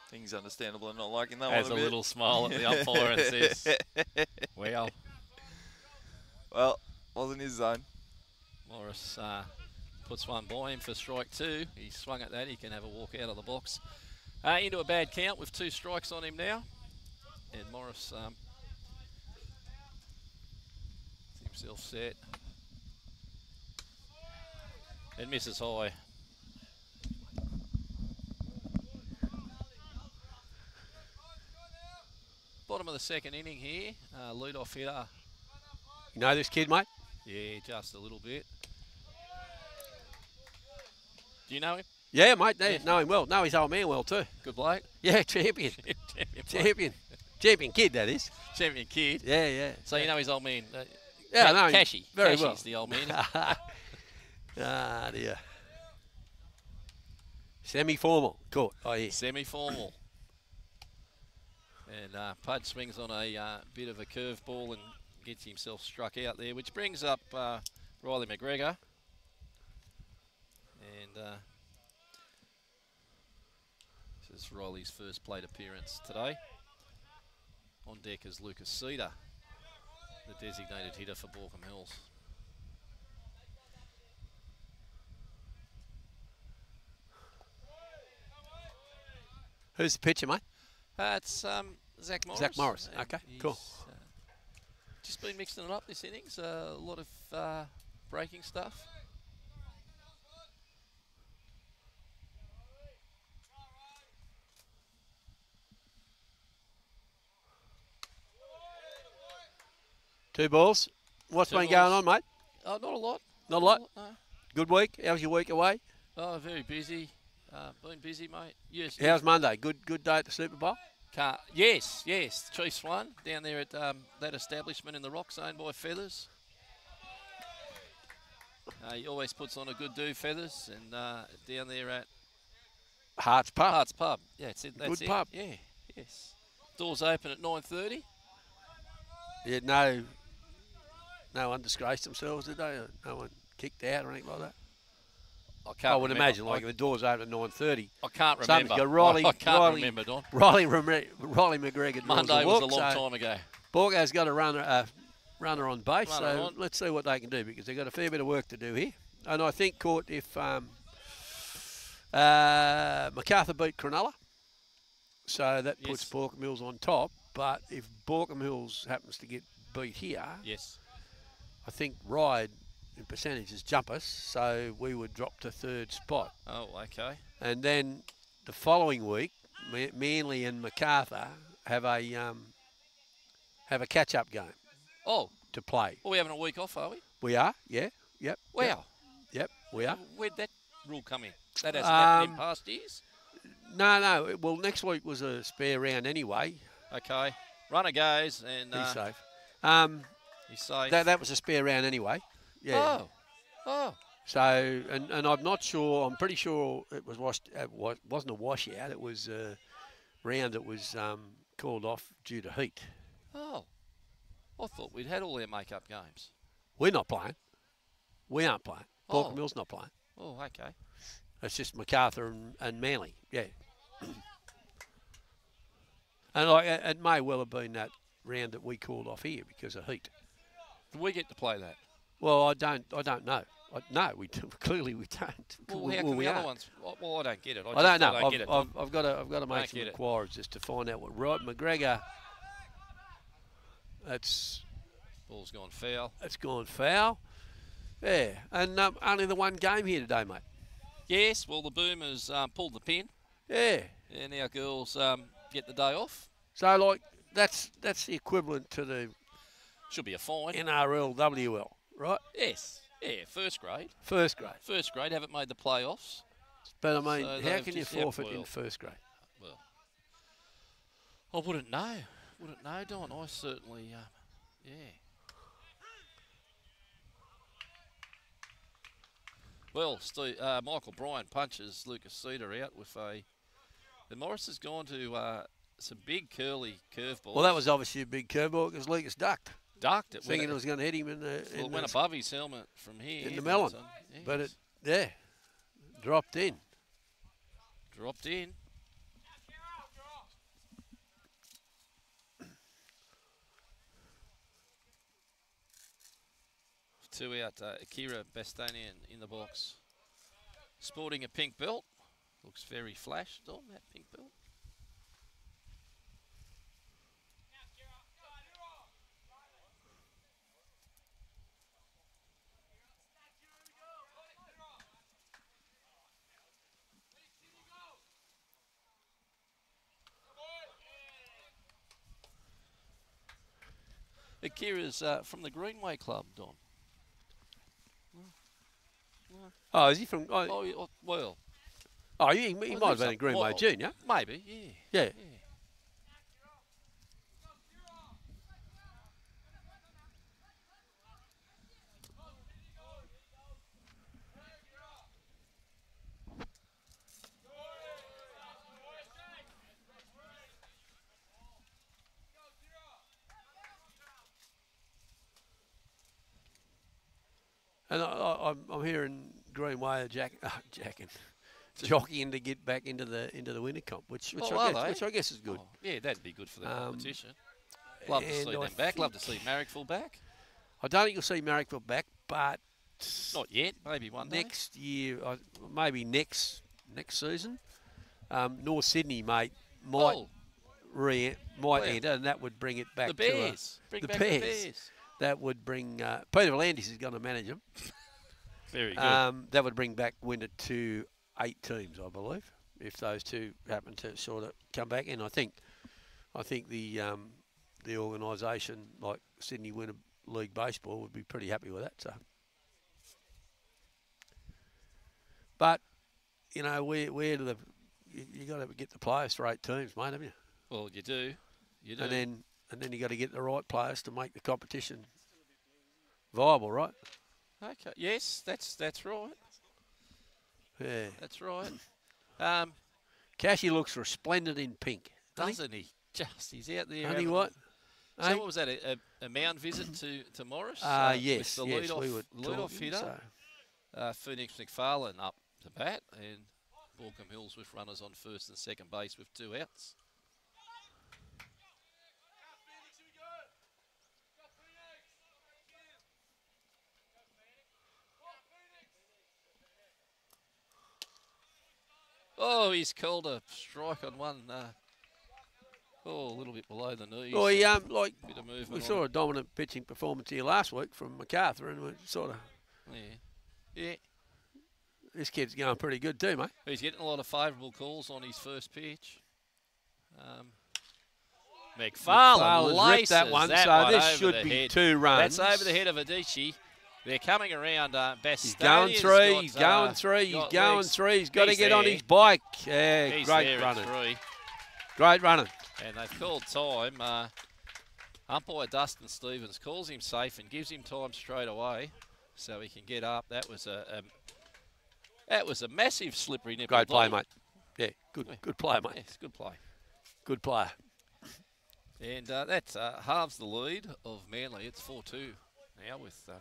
Things understandable and not liking that Has one. a, a little smile at the umpire and says, "Well, well, wasn't his zone. Morris uh, puts one by him for strike two. He swung at that. He can have a walk out of the box. Uh, into a bad count with two strikes on him now. And Morris um, himself set. And misses high. Bottom of the second inning here. Uh, lead off hitter you know this kid, mate? Yeah, just a little bit. Do you know him? Yeah, mate. They Yeah. know him well. Know his old man well too. Good bloke. Yeah, champion, Champion, champion, champion kid. That is. Champion kid. Yeah, yeah. So you know his old man. Uh, Yeah, I know him Cashy. very Cashy's well. the old man. ah dear. Semi-formal court. Oh hear. Semi-formal. And uh, Pudge swings on a uh, bit of a curveball and gets himself struck out there, which brings up uh, Riley McGregor. And uh, this is Riley's first plate appearance today. On deck is Lucas Cedar, the designated hitter for Baulkham Hills. Who's the pitcher, mate? Uh, it's um, Zach Morris. Zach Morris, okay, cool. Uh, just been mixing it up this innings. Uh, a lot of uh, breaking stuff. Two balls. What's Two been going on, mate? Oh, not a lot. Not a lot. No. Good week. How's your week away? Oh, very busy. Uh, been busy, mate. Yes. How's Monday? Good, good day at the Super Bowl. Car- yes, yes. Chiefs won down there at um, that establishment in the Rocks owned by Feathers. Uh, he always puts on a good do, Feathers, and uh, down there at Harts Pub. Harts Pub. Yeah, it's it. That's Good it. pub. Yeah, yes. Doors open at 9.30. Yeah, no, no one disgraced themselves, did they? No one kicked out or anything like that. I can't I would remember. imagine, like I, if the doors open at nine thirty, I can't Something's remember. got Riley- I can't Riley- remember, Don. Riley Rem- Riley McGregor. Monday was a walk, long so time ago. Baulko's got a runner, uh, runner on base, Runner so on. let's see what they can do because they've got a fair bit of work to do here. And I think, Court, if um, uh, MacArthur beat Cronulla, so that puts Yes. Baulkham Hills on top. But if Baulkham Hills happens to get beat here, Yes. I think Ryde in percentages jump us, so we would drop to third spot. Oh, okay. And then the following week, Ma- Manly and MacArthur have a um, have a catch-up game Oh, to play. well, we're having a week off, are we? We are, yeah, yep. Wow. Yep, yep we are. Where'd that rule come in? That hasn't happened in Um, past years. No, no. Well, next week was a spare round anyway. Okay. Runner goes and He's uh, safe. Um, he's safe. that that was a spare round anyway. Yeah. Oh. Oh. So, and, and I'm not sure. I'm pretty sure it was washed. It wa- wasn't a washout. It was a round that was um, called off due to heat. Oh. I thought we'd had all our make-up games. We're not playing. We aren't playing. Baulkham Oh. Mill's not playing. Oh, okay. It's just MacArthur and, and Manly. Yeah. and like, it it may well have been that round that we called off here because of heat. We get to play that? Well, I don't. I don't know. I, no, we do, clearly we don't. Well, We- how well, we the other aren't. ones? Well, I don't get it. I, I don't know. don't I've, get. I've, I've got to. I've got to make some it. inquiries just to find out what Rod McGregor. That's Ball's gone foul. that's gone foul. Yeah, and um, only the one game here today, mate. Yes, well, the Boomers um, pulled the pin, Yeah. and our girls um, get the day off. So like that's that's the equivalent to the Should be a fine. NRL WL, right? Yes. Yeah, first grade. First grade. First grade haven't made the playoffs. But I mean, So how can you forfeit in first grade? Well, I wouldn't know. Wouldn't know, Don. I certainly, uh, yeah. Well, Steve, uh, Michael Bryan punches Lucas Cedar out with a. And Morris has gone to uh, some big curly curveballs. Well, that was obviously a big curveball because Lucas ducked, ducked it. thinking it was going to hit him in the. well, in it went above his helmet from here. in the melon, um, but it yeah dropped in. dropped in. Two out, uh, Akira Bastanian in the box. Sporting a pink belt. Looks very flashed on that pink belt. Akira's uh, from the Greenway Club, Don. Oh, is he from? Oh, Oh, oh, well, oh he, he I might have been a Greenway Well, junior. maybe, yeah. Yeah. yeah. And I, I, I'm, I'm hearing Greenway jack, uh, jacking, jockeying to get back into the into the winter comp, which which, Oh, I guess, which I guess is good. Oh, yeah, that'd be good for the Um, competition. Love to see I them back. Love to see Marrickville back. I don't think you'll see Marrickville back, but Not yet. Maybe one day. next year, I- maybe next next season, um, North Sydney mate might Oh, re might Well, enter, and that would bring it back the to a, Bring the back Bears. the Bears. That would bring uh, Peter Volandis is going to manage them. Very good. Um, that would bring back winter to eight teams, I believe, if those two happen to sort of come back in. I think, I think the um, the organisation like Sydney Winter League Baseball would be pretty happy with that. So, but you know, where where do the you, you got to get the players for eight teams, mate, haven't you? well, you do. You do. And then and then you got to get the right players to make the competition viable, right? okay. Yes, that's that's right. Yeah. That's right. Um, Cashy looks resplendent in pink. doesn't he? he? Just he's out there. Only what? So Eh? what was that? A, a, a mound visit to, to Morris? Ah, uh, yes, With the yes, lead off, we were lead off hitter, so- uh, Phoenix McFarlane up to bat, and Baulkham Hills with runners on first and second base with two outs. Oh, he's called a strike on one. Uh, oh, a little bit below the knees. Well, he, um, like bit of movement. we saw a dominant pitching performance here last week from Macarthur, and we sort of Yeah. Yeah. this kid's going pretty good too, mate. He's getting a lot of favourable calls on his first pitch. Um, McFarlane McFarlane's ripped that one, that so one this over should be head. two runs. That's over the head of Adichie. They're coming around. Uh, He's going three. He's going three. He's going three. He's got to get on his bike. Yeah, He's great there running. Great running. And they've called time. Uh, umpire Dustin Stevens calls him safe and gives him time straight away, so he can get up. That was a, a that was a massive slippery nipple. Great play, mate. Yeah, good, Yeah. good play, mate. Yes, good play. Good player. And uh, that uh, halves the lead of Manly. It's 4 2 now with uh,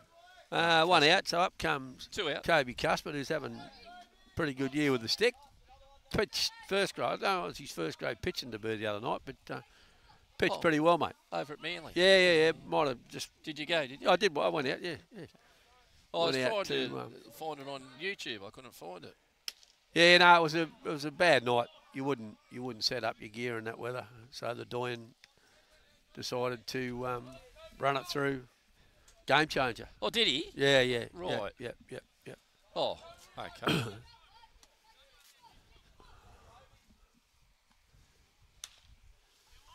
Uh, one out, so up comes two out. Kobe Cuthbert, who's having a pretty good year with the stick. Pitched first grade. I don't know, it was his first grade pitching debut the other night, but uh, pitched Oh. pretty well, mate. Over at Manly. Yeah, yeah, yeah. Might have just. Did you go? Did you? I did. I went out. Yeah, yeah. I was trying to, to, um, find it on YouTube. I couldn't find it. Yeah, no, it was a it was a bad night. You wouldn't you wouldn't set up your gear in that weather. So the Doyen decided to um, run it through. Game changer. Oh, did he? Yeah, yeah. Right. Yeah, yeah, yeah. Oh, okay.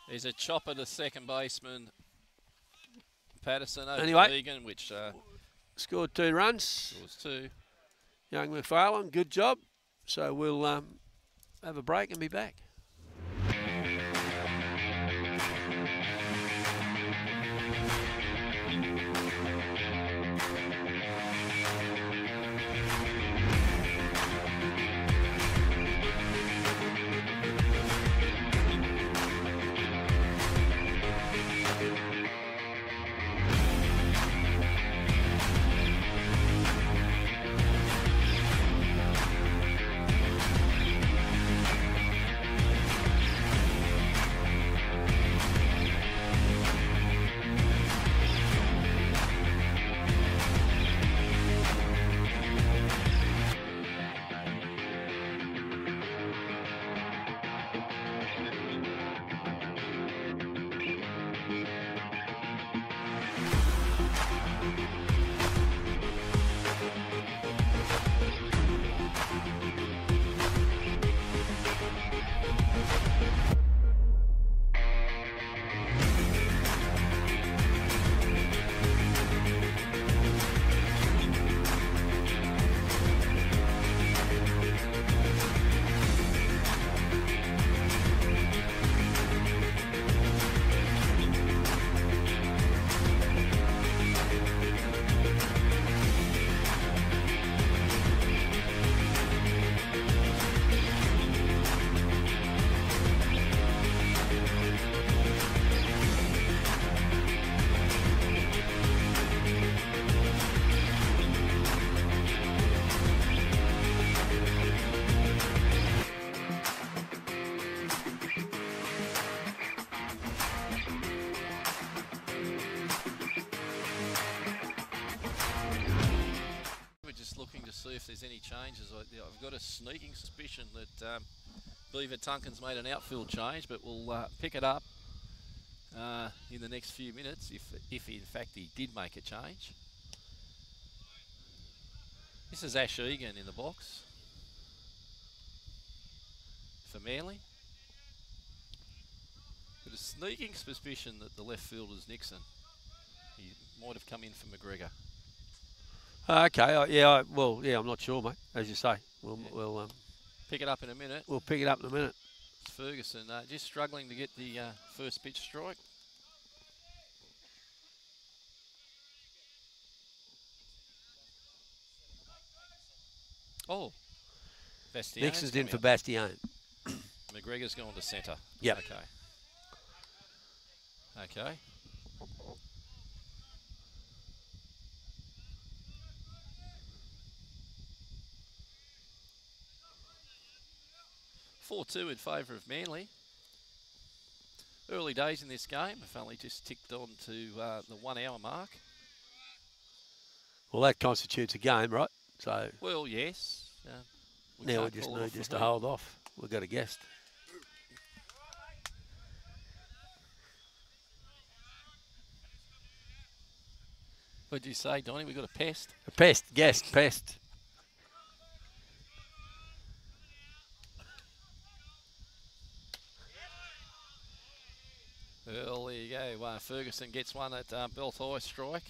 He's a chopper to second baseman Patterson over Anyway. Vegan, which uh, Scored two runs. was two. Young McFarlane, good job. So we'll um, have a break and be back. Tunkin's made an outfield change, but we'll uh, pick it up uh, in the next few minutes if, if in fact he did make a change. This is Ash Egan in the box for Manly. Got a sneaking suspicion that the left fielder's Nixon. He might have come in for McGregor. Okay, uh, yeah, I, well, yeah, I'm not sure, mate. As you say, we'll Yeah. we'll um, Pick it up in a minute. we'll pick it up in a minute. It's Ferguson uh, just struggling to get the uh, first pitch strike. Oh, Bastian's Nixon's in for out. Bastian. McGregor's gone to centre. Yeah. Okay. Okay. Four two in favour of Manly. Early days in this game. Have only just ticked on to uh, the one hour mark. Well, that constitutes a game, right? So Well, yes. Uh, we now we just need just to hold off. We've got a guest. What'd you say, Donny? We've got a pest. A pest, guest, pest. Well, there you go. Uh, Ferguson gets one at uh, belt high strike.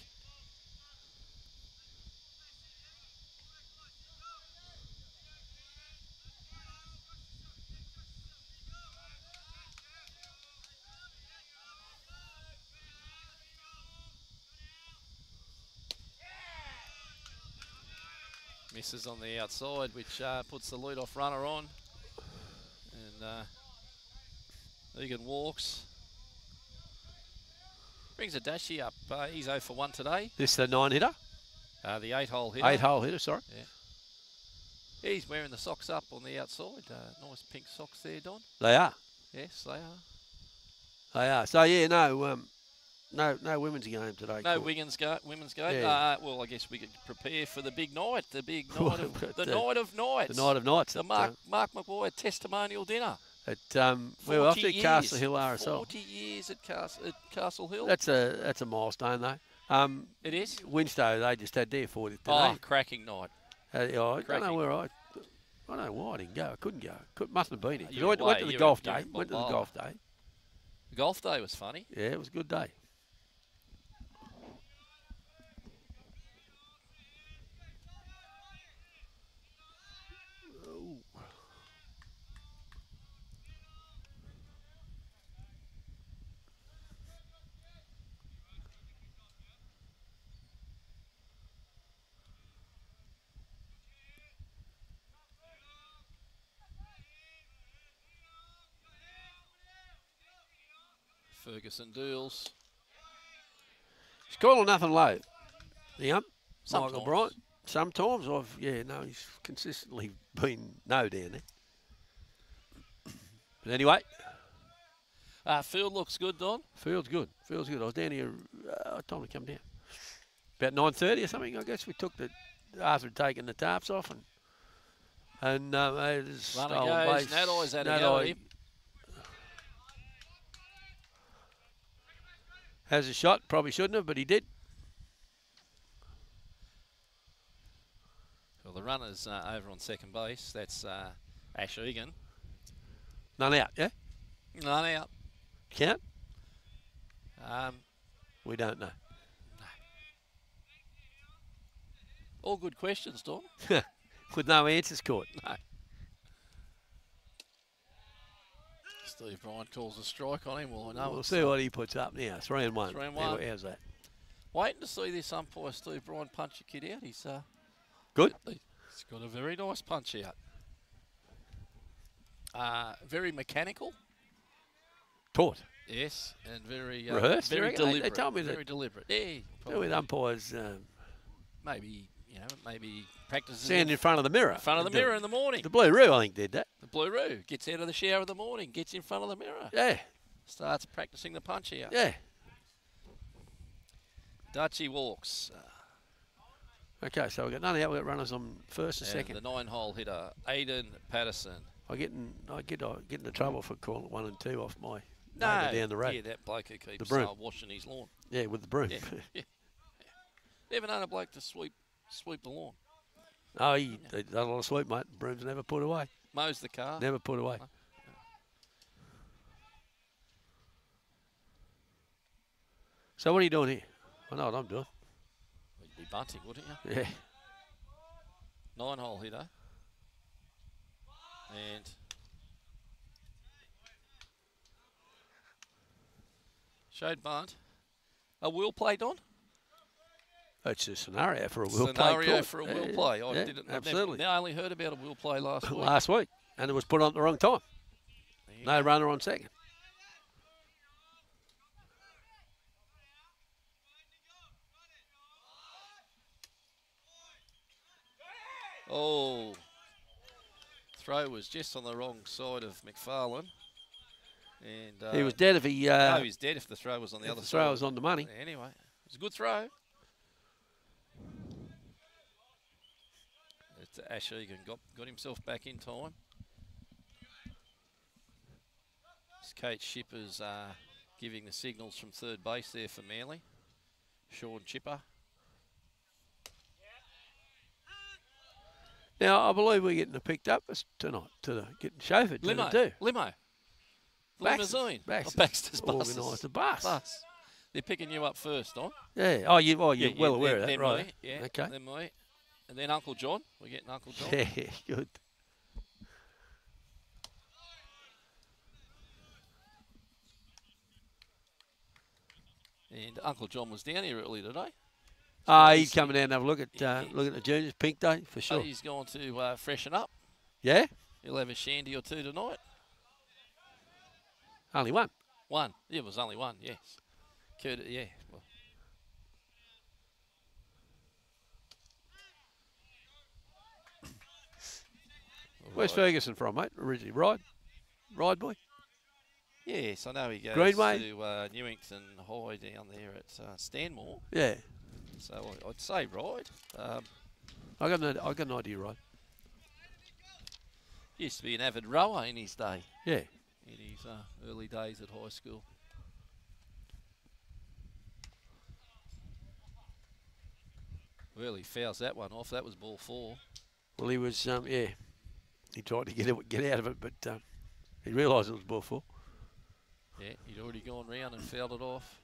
Misses on the outside, which uh, puts the lead off runner on. And uh, Egan walks. Brings a dashy up. Uh, he's 0 for 1 today. This the nine hitter, Uh, the eight hole hitter. eight hole hitter. Sorry. Yeah. He's wearing the socks up on the outside. Uh, nice pink socks there, Don. They are. Yes, they are. They are. So yeah, no, um, no, no women's game today. No Court. women's go, women's game. Yeah. Uh, well, I guess we could prepare for the big night, the big night of the, the- night of nights, the night of nights. the Mark Mark McGuire testimonial dinner. At um, well, 40 after Castle years. Hill RSL. Forty years at Castle at Castle Hill. That's a that's a milestone though. Um, it is. Winstow they just had their 40th today. Oh, cracking night. Uh, yeah, I don't know where I. I don't know why I didn't go. I couldn't go. Could, mustn't have been it. 'Cause You I went, went to the You golf were- day. Went to the golf day. The golf day was funny. Yeah, it was a good day. Ferguson deals. He's calling nothing low. Ump, Sometimes. Michael Bryant. Sometimes I've yeah no, he's consistently been no down there. But anyway, Uh, field looks good, Don. feels good. Feels good. I was down here. Uh, time to come down? About nine thirty or something. I guess we took the after taking the tarps off and and um, uh, there's Runner stolen goes. base. Nadai's had a Nadai go at him. Has a shot. Probably shouldn't have, but he did. Well, the runner's uh, over on second base. That's uh, Ash Egan. None out. Yeah. None out. Count. Um, We don't know. all good questions, Don. With no answers caught. No. Steve Bryant calls a strike on him. Well, I know we'll see what he puts up now. Three and one. Three and one. How's that? waiting to see this umpire Steve Bryant punch a kid out. He's uh, Good. he's got a very nice punch out. Uh, very mechanical, Taught. yes, and very uh, Rehearsed, very reckon? They- deliberate. told me that- very deliberate. Yeah, probably. with umpires um, maybe you know maybe practices stand in front of the mirror. in front of the mirror in the morning. The Blue Roo, I think, did that. The blue roo gets out of the shower in the morning, gets in front of the mirror, Yeah, starts practicing the punch out. yeah. Dutchy walks. Okay, so we've got none out. We've got runners on first and, And second. the nine-hole hitter, Aiden Patterson. I get in, I get I get into trouble for calling one and two off my No, down the road. yeah, that bloke who keeps the broom. uh, washing his lawn. Yeah, with the broom. Yeah, yeah. Never known a bloke to sweep sweep the lawn. oh, he, he done a lot of sweep, mate. Broom's never put away. Mows the car. Never put away. So what are you doing here? I know what I'm doing. You'd be bunting, wouldn't you? Yeah. Nine-hole hitter. And showed bunt. A wheel play, Don? It's a scenario for a wheel play. Scenario for a Yeah, play. I yeah, didn't. Absolutely. Never, I only heard about a wheel play last week. Last week, and it was put on at the wrong time. No go. runner on second. Oh, throw was just on the wrong side of McFarlane. And uh, he was dead if he. Uh, no, he was dead if the throw was on the other the side. throw was on the money. Anyway, it was a good throw. It's Ash Egan got got himself back in time. It's Kate Shippers uh, giving the signals from third base there for Manly. Sean Chipper. Now I believe we're getting picked up tonight to the getting chauffeured to Limo. the do. Limo. The Baxter's- limousine. Oh, Baxter's buses. organised a bus. Bus. They're picking you up first, Don. Yeah. Oh, you. Oh, you're Yeah, well yeah, aware of that, right? Yeah. Okay. And then Uncle John. We're getting Uncle John. Yeah. Good. And Uncle John was down here early today. Ah, he's- he's coming down and have a look at uh, look at the juniors. Pink day for sure. he's going to uh, freshen up. Yeah. He'll have a shandy or two tonight. Only one. One. Yeah, it was only one, yes. Curtis, yeah. Well, Where's right. Ferguson from, mate? Originally, Ryde, Ryde boy. Yes, I know he goes Greenway? to uh, Newington High down there at uh, Stanmore. Yeah. So I'd say Ryde. Um, I got an, I got an idea, right? used to be an avid rower in his day, Yeah. in his uh, early days at high school. Well, he fouls that one off. That was ball four. Well, he was, um, yeah. He tried to get it, get out of it, but um, he realised it was ball four. Yeah, he'd already gone round and fouled it off.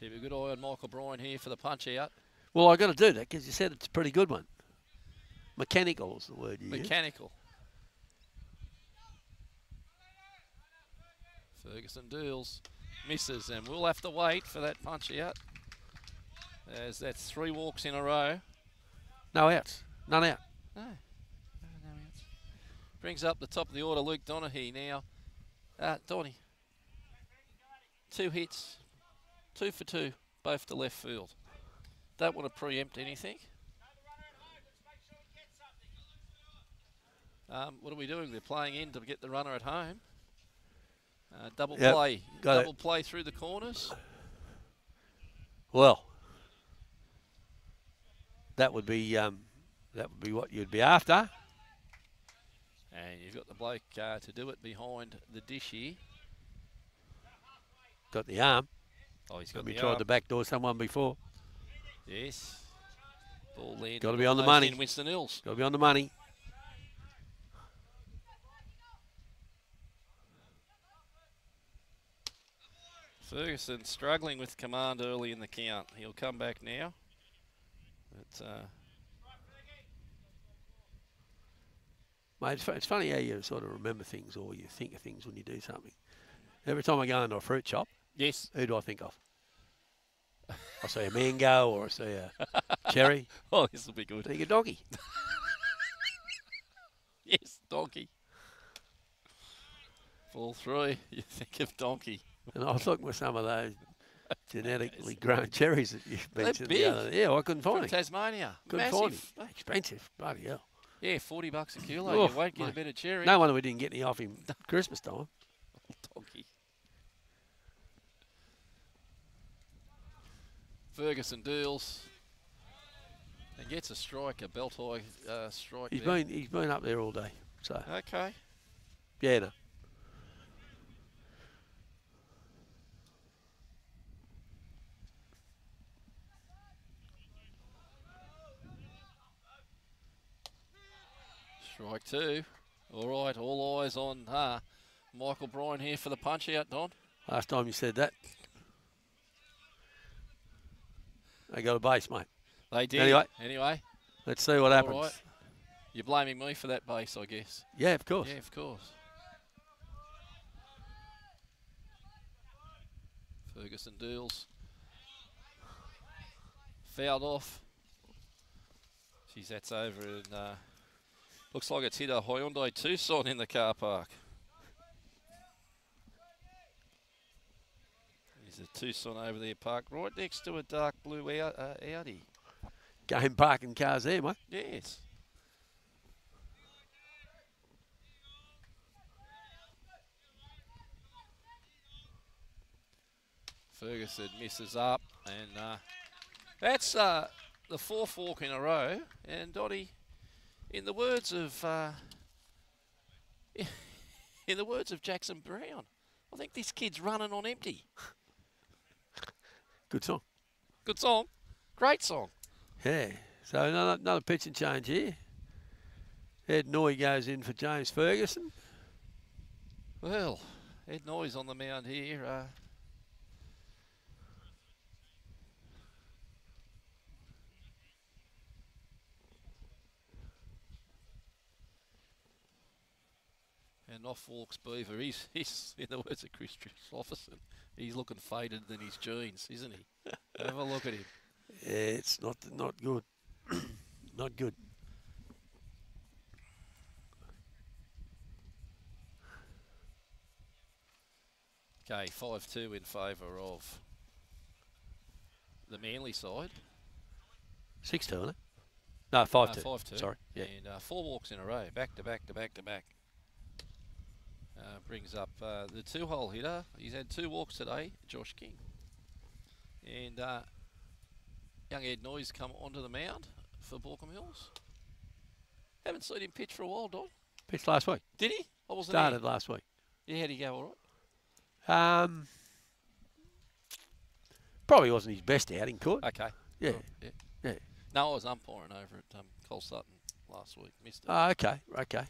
Keep a good eye on Michael Bryan here for the punch out. Well, I've got to do that because you said it's a pretty good one. Mechanical is the word you. Mechanical. Ferguson deals, misses, and we'll have to wait for that punch out. As that's three walks in a row. No outs. None out. No. No, no outs. Brings up the top of the order, Luke Donaghy now. Uh, Donny. Two hits, two for two, both to left field. Don't want to preempt anything. Um, what are we doing? They're playing in to get the runner at home. Uh, double Yep, play, got it. double play through the corners. Well, that would be um, that would be what you'd be after. And you've got the bloke uh, to do it behind the dish here. Got the arm. Oh, he's got Got me the tried arm. to backdoor someone before. Yes. Ball landed. Gotta be on the money. Winston Hills. Got to be on the money. Ferguson struggling with command early in the count. He'll come back now. But, uh, Mate, it's, it's funny how you sort of remember things or you think of things when you do something. Every time I go into a fruit shop, yes. who do I think of? I see a mango or I see a cherry. Oh, this will be I good. think a doggy. Yes, donkey. Ball three. You think of donkey. And I was looking with some of those genetically grown cherries that you mentioned. big. The other, yeah, I couldn't From find it. Tasmania. Couldn't Massive. find it. Expensive. Bloody hell. Yeah, 40 bucks a kilo. Oh, you won't get a mate. better cherry. No wonder we didn't get any off him Christmas time. donkey. Ferguson deals. And gets a strike, a belt high uh, strike. He's there. been he's been up there all day. So Okay. yeah, no. Strike two. All right, all eyes on uh, Michael Bryan here for the punch out, Don. Last time you said that, they got a base, mate. They did. Anyway. Anyway. Let's see what All happens. right. You're blaming me for that base, I guess. Yeah, of course. Yeah, of course. Ferguson deals. Fouled off. Geez, that's over and uh, looks like it's hit a Hyundai Tucson in the car park. There's a Tucson over there parked right next to a dark blue Au- uh, Audi. Game parking cars there, mate. Yes. Ferguson misses up, and uh, that's uh, the fourth walk in a row. And Dotty, in the words of uh, in the words of Jackson Browne, I think this kid's running on empty. Good song. Good song, great song. Yeah. So another another pitch and change here. Ed Noy goes in for James Ferguson. Well, Ed Noyes on the mound here. Uh, and off walks Beaver. He's, he's in the words of Kris Kristofferson, he's looking faded than his jeans, isn't he? Have a look at him. Yeah, it's not not good. not good. Okay, 5 2 in favour of the Manly side. Six two, isn't it? No, five two. Five two. Sorry. Yeah. And uh, four walks in a row, back to back to back to back. Uh, brings up uh, the two hole hitter. He's had two walks today, Josh King. And uh, young Ed Noyes come onto the mound for Baulkham Hills. Haven't seen him pitch for a while, Don. Pitched last week. Did he? I wasn't Started last week. Yeah, how'd he go all right? Um, probably wasn't his best outing, court. Okay. Yeah. Yeah. Yeah. No, I was umpiring over at um, Cole Sutton last week. Missed it. Oh, okay. Okay.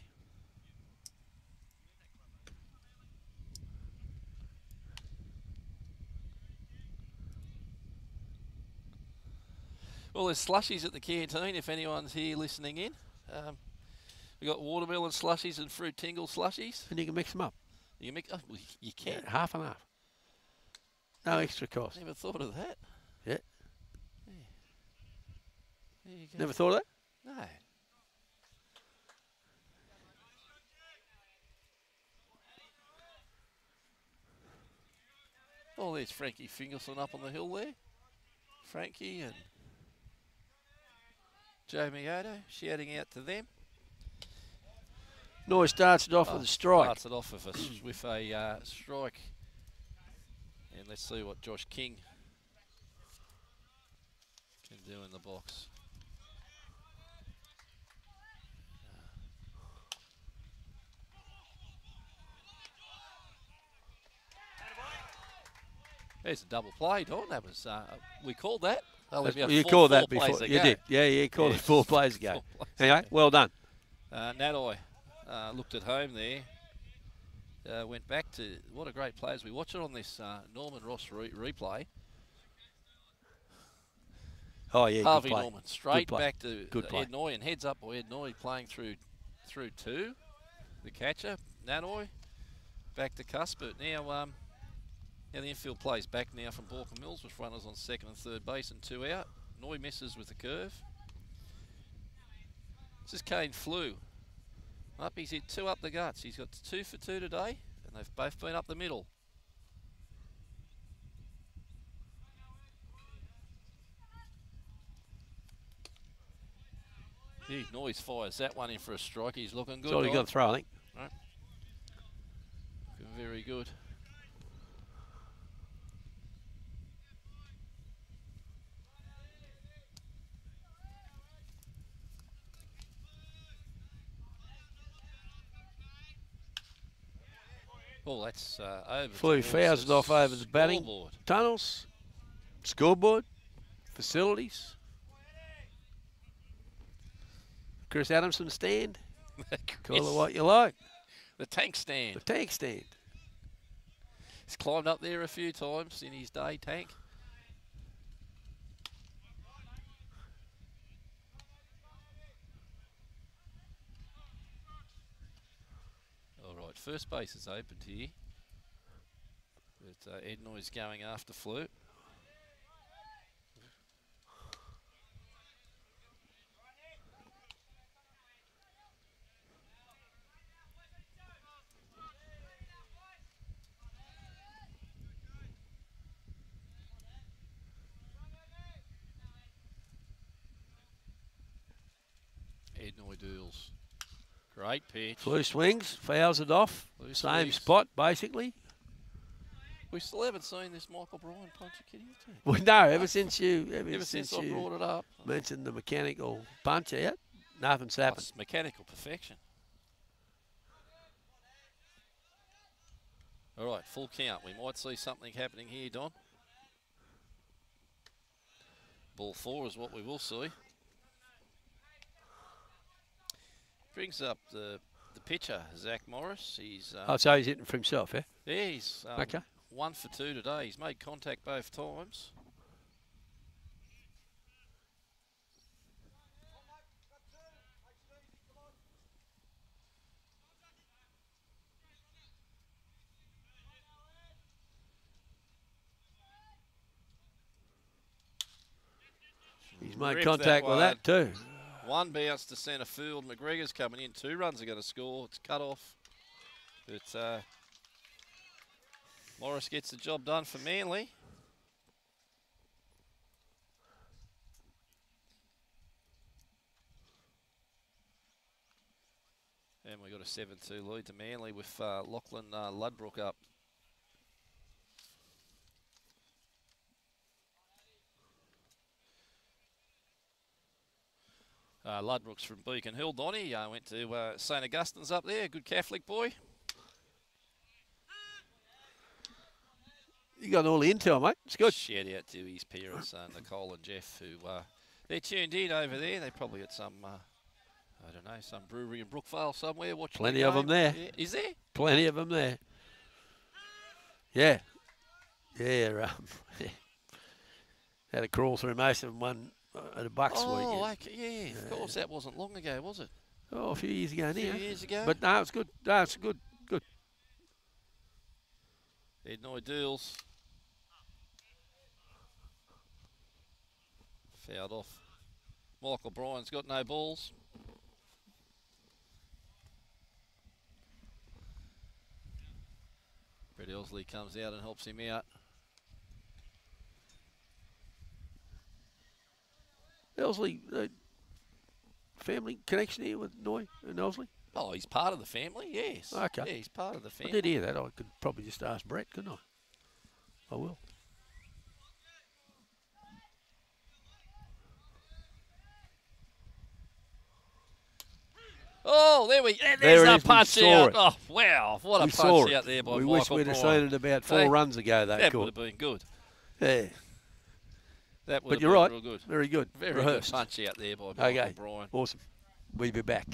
Well, there's slushies at the canteen if anyone's here listening in. Um, we got watermelon slushies and fruit tingle slushies. And you can mix them up. You make, oh, well, you can. Yeah, half and half. No extra cost. Never thought of that. Yeah. Yeah. There you go. Never thought of that? No. Oh, there's Frankie Fingerson up on the hill there. Frankie and Joe Mioto shouting out to them. Noise starts it off Oh, with a strike. Starts it off with a, with a uh, strike. And let's see what Josh King can do in the box. There's a double play, Don. That was uh, we called that. That's- you four- called that before. You did. Yeah, you called Yeah, it four plays ago. four plays Anyway, ago. well done. Uh, Nadoi uh, looked at home there. Uh, went back to what a great play as we watch it on this uh, Norman Ross re- replay. Oh, yeah, Harvey good play. Norman straight back to Good play. Ed Noy and heads up by Ed Noy playing through through two. The catcher Nanoy back to Cuthbert. Now um, now the infield plays back now from Baulkham Hills with runners on second and third base and two out. Noy misses with the curve. This is Kane Flew. Up, he's hit two up the guts. He's got two for two today, and they've both been up the middle. He noise fires that one in for a strike. He's looking good. That's all got to throw, I think. Looking very good. Well, that's uh, over. Flew towards off over the batting. scoreboard. Tunnels, scoreboard, facilities. Chris Adamson stand. Call it what you like. the tank stand. The tank stand. He's climbed up there a few times in his day tank. All right, first base is opened here. But uh, Ednoy's going after Fleur. Ednoy duels. Great pitch. Flew swings, fouls it off. Blue Same spot, basically. We still haven't seen this Michael Bryan punch a kitty, have Well, no, ever since you ever. Ever since, since I you brought it up. mentioned the mechanical punch out, nothing's happened. it's mechanical perfection. All right, full count. We might see something happening here, Don. Ball four is what we will see. Brings up the the pitcher, Zach Morris. He's um, Oh, so he's hitting for himself, eh? yeah, he's um, Okay. one for two today. He's made contact both times. He's made Ripped contact that with that too. One bounce to centre field. McGregor's coming in. Two runs are going to score. It's cut off. But uh, Morris gets the job done for Manly. And we've got a 7-2 lead to Manly with uh, Lachlan uh, Ludbrook up. Uh, Ludbrook's from Beacon Hill, Donny. Uh, went to uh, St Augustine's up there. Good Catholic boy. You got all the intel, mate. It's good. Shout out to his parents, uh, Nicole and Jeff, who uh, they're tuned in over there. They probably at some, uh, I don't know, some brewery in Brookvale somewhere. Watching Plenty the of 'em game. there. Yeah. Is there? Plenty of them there. Yeah. Yeah. Um, had to crawl through most of them one at a Bucks oh, weekend. okay, yeah. Of course, that wasn't long ago, was it? Oh, a few years ago A few now. years ago. But no, it's good. No, it's good. Good. Ednoy deals. Fouled off. Michael Bryan's got no balls. Brett Elsley comes out and helps him out. Elsley, uh, family connection here with Noy and Elsley. Oh, he's part of the family, yes. Okay. Yeah, he's part of the I family. did hear that. I could probably just ask Brett, couldn't I? I will. Oh, there we There There's it a is, we out. it. Oh, wow. What a we punch out there by we Michael wish we'd have seen it about four Hey, runs ago. That, That would have been good. Yeah, That would but you're right. real good. Very good. Very Rehearsed. good punch out there by Michael Okay. Brian. Awesome. We'll be back.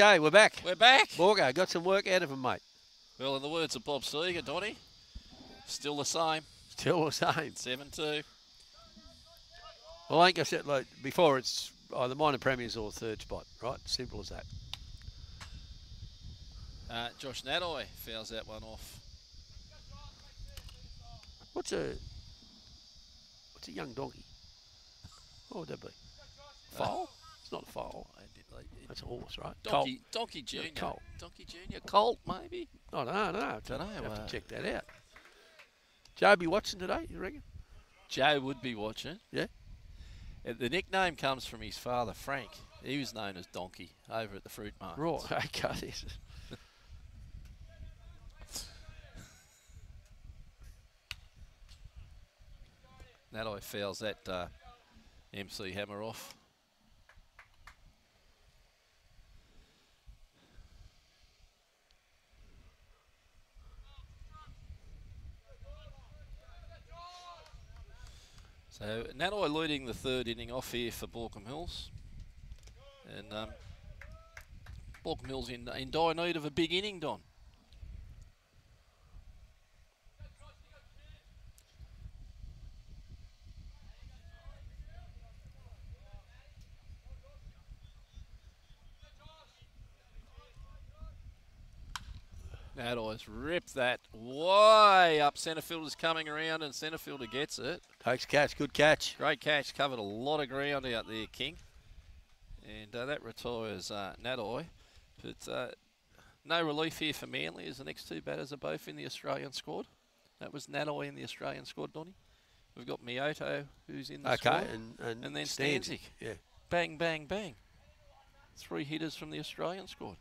Okay, we're back. We're back. Baulko got some work out of him, mate. Well, in the words of Bob Seger, Donny, still the same. Still the same. 7 2. Well, I think I said like before, it's either minor premiers or third spot, right? Simple as that. Uh, Josh Nadoy fouls that one off. What's a what's a young donkey? What would that be? Foal? it's not a foal. That's a horse, right? Donkey, Donkey Junior. Colt. Donkey Junior. Colt, maybe. Colt. Oh, no, no. Dunno, Have uh, to check that out. Joe Joby Watson today, you reckon? Joe would be watching. Yeah. Uh, The nickname comes from his father, Frank. He was known as Donkey over at the fruit market. Right. Okay. Nadoy fouls that uh, MC Hammer off. So Nadoy leading the third inning off here for Baulkham Hills. And um, Baulkham Hills in, in dire need of a big inning, Don. Nadoy's ripped that way up. Centre fielder's coming around and centre fielder gets it. Takes catch. Good catch. Great catch, covered a lot of ground out there, King. And uh, that retires uh, Nadoy. But uh, no relief here for Manly as the next two batters are both in the Australian squad. That was Nadoy in the Australian squad, Donny. We've got Mioto, who's in the Okay, squad. and and, And then Stanzik. Stanzik. Yeah. Bang, bang, bang. Three hitters from the Australian squad.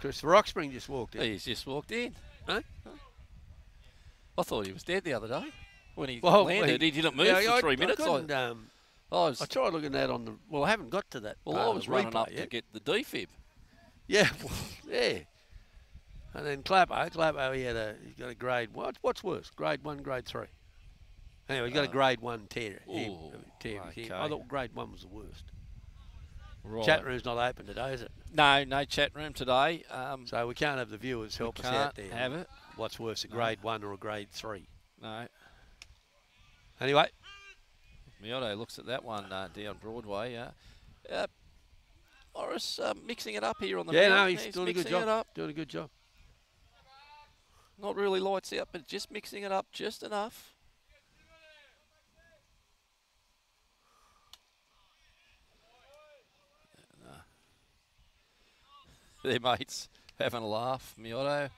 Christopher Roxspring just walked in. He's just walked in. Huh? I thought he was dead the other day. When he Well, landed, he, didn't move Yeah, for I- three I minutes. I, um, I was, I tried looking at that on the. Well, I haven't got to that. well, I of was running up to get the defib. Yeah, well, yeah. And then Clappo, Clappo, he had a, he's got a grade. What, what's worse, grade one, grade three? Anyway, he's got a Uh, grade one tear. him- ooh, tear of his. I thought grade one was the worst. Right. Chat room's not open today, is it? No, no chat room today. Um, So we can't have the viewers help us out there. have it. What's worse, a No. grade one or a grade three? No. Anyway, Mioto looks at that one uh, down Broadway. Uh, uh, Morris uh, mixing it up here on the yeah, no, mound. he's, doing a good job. Doing a good job. Not really lights out, but just mixing it up just enough. And, uh, Their mates having a laugh. Mioto.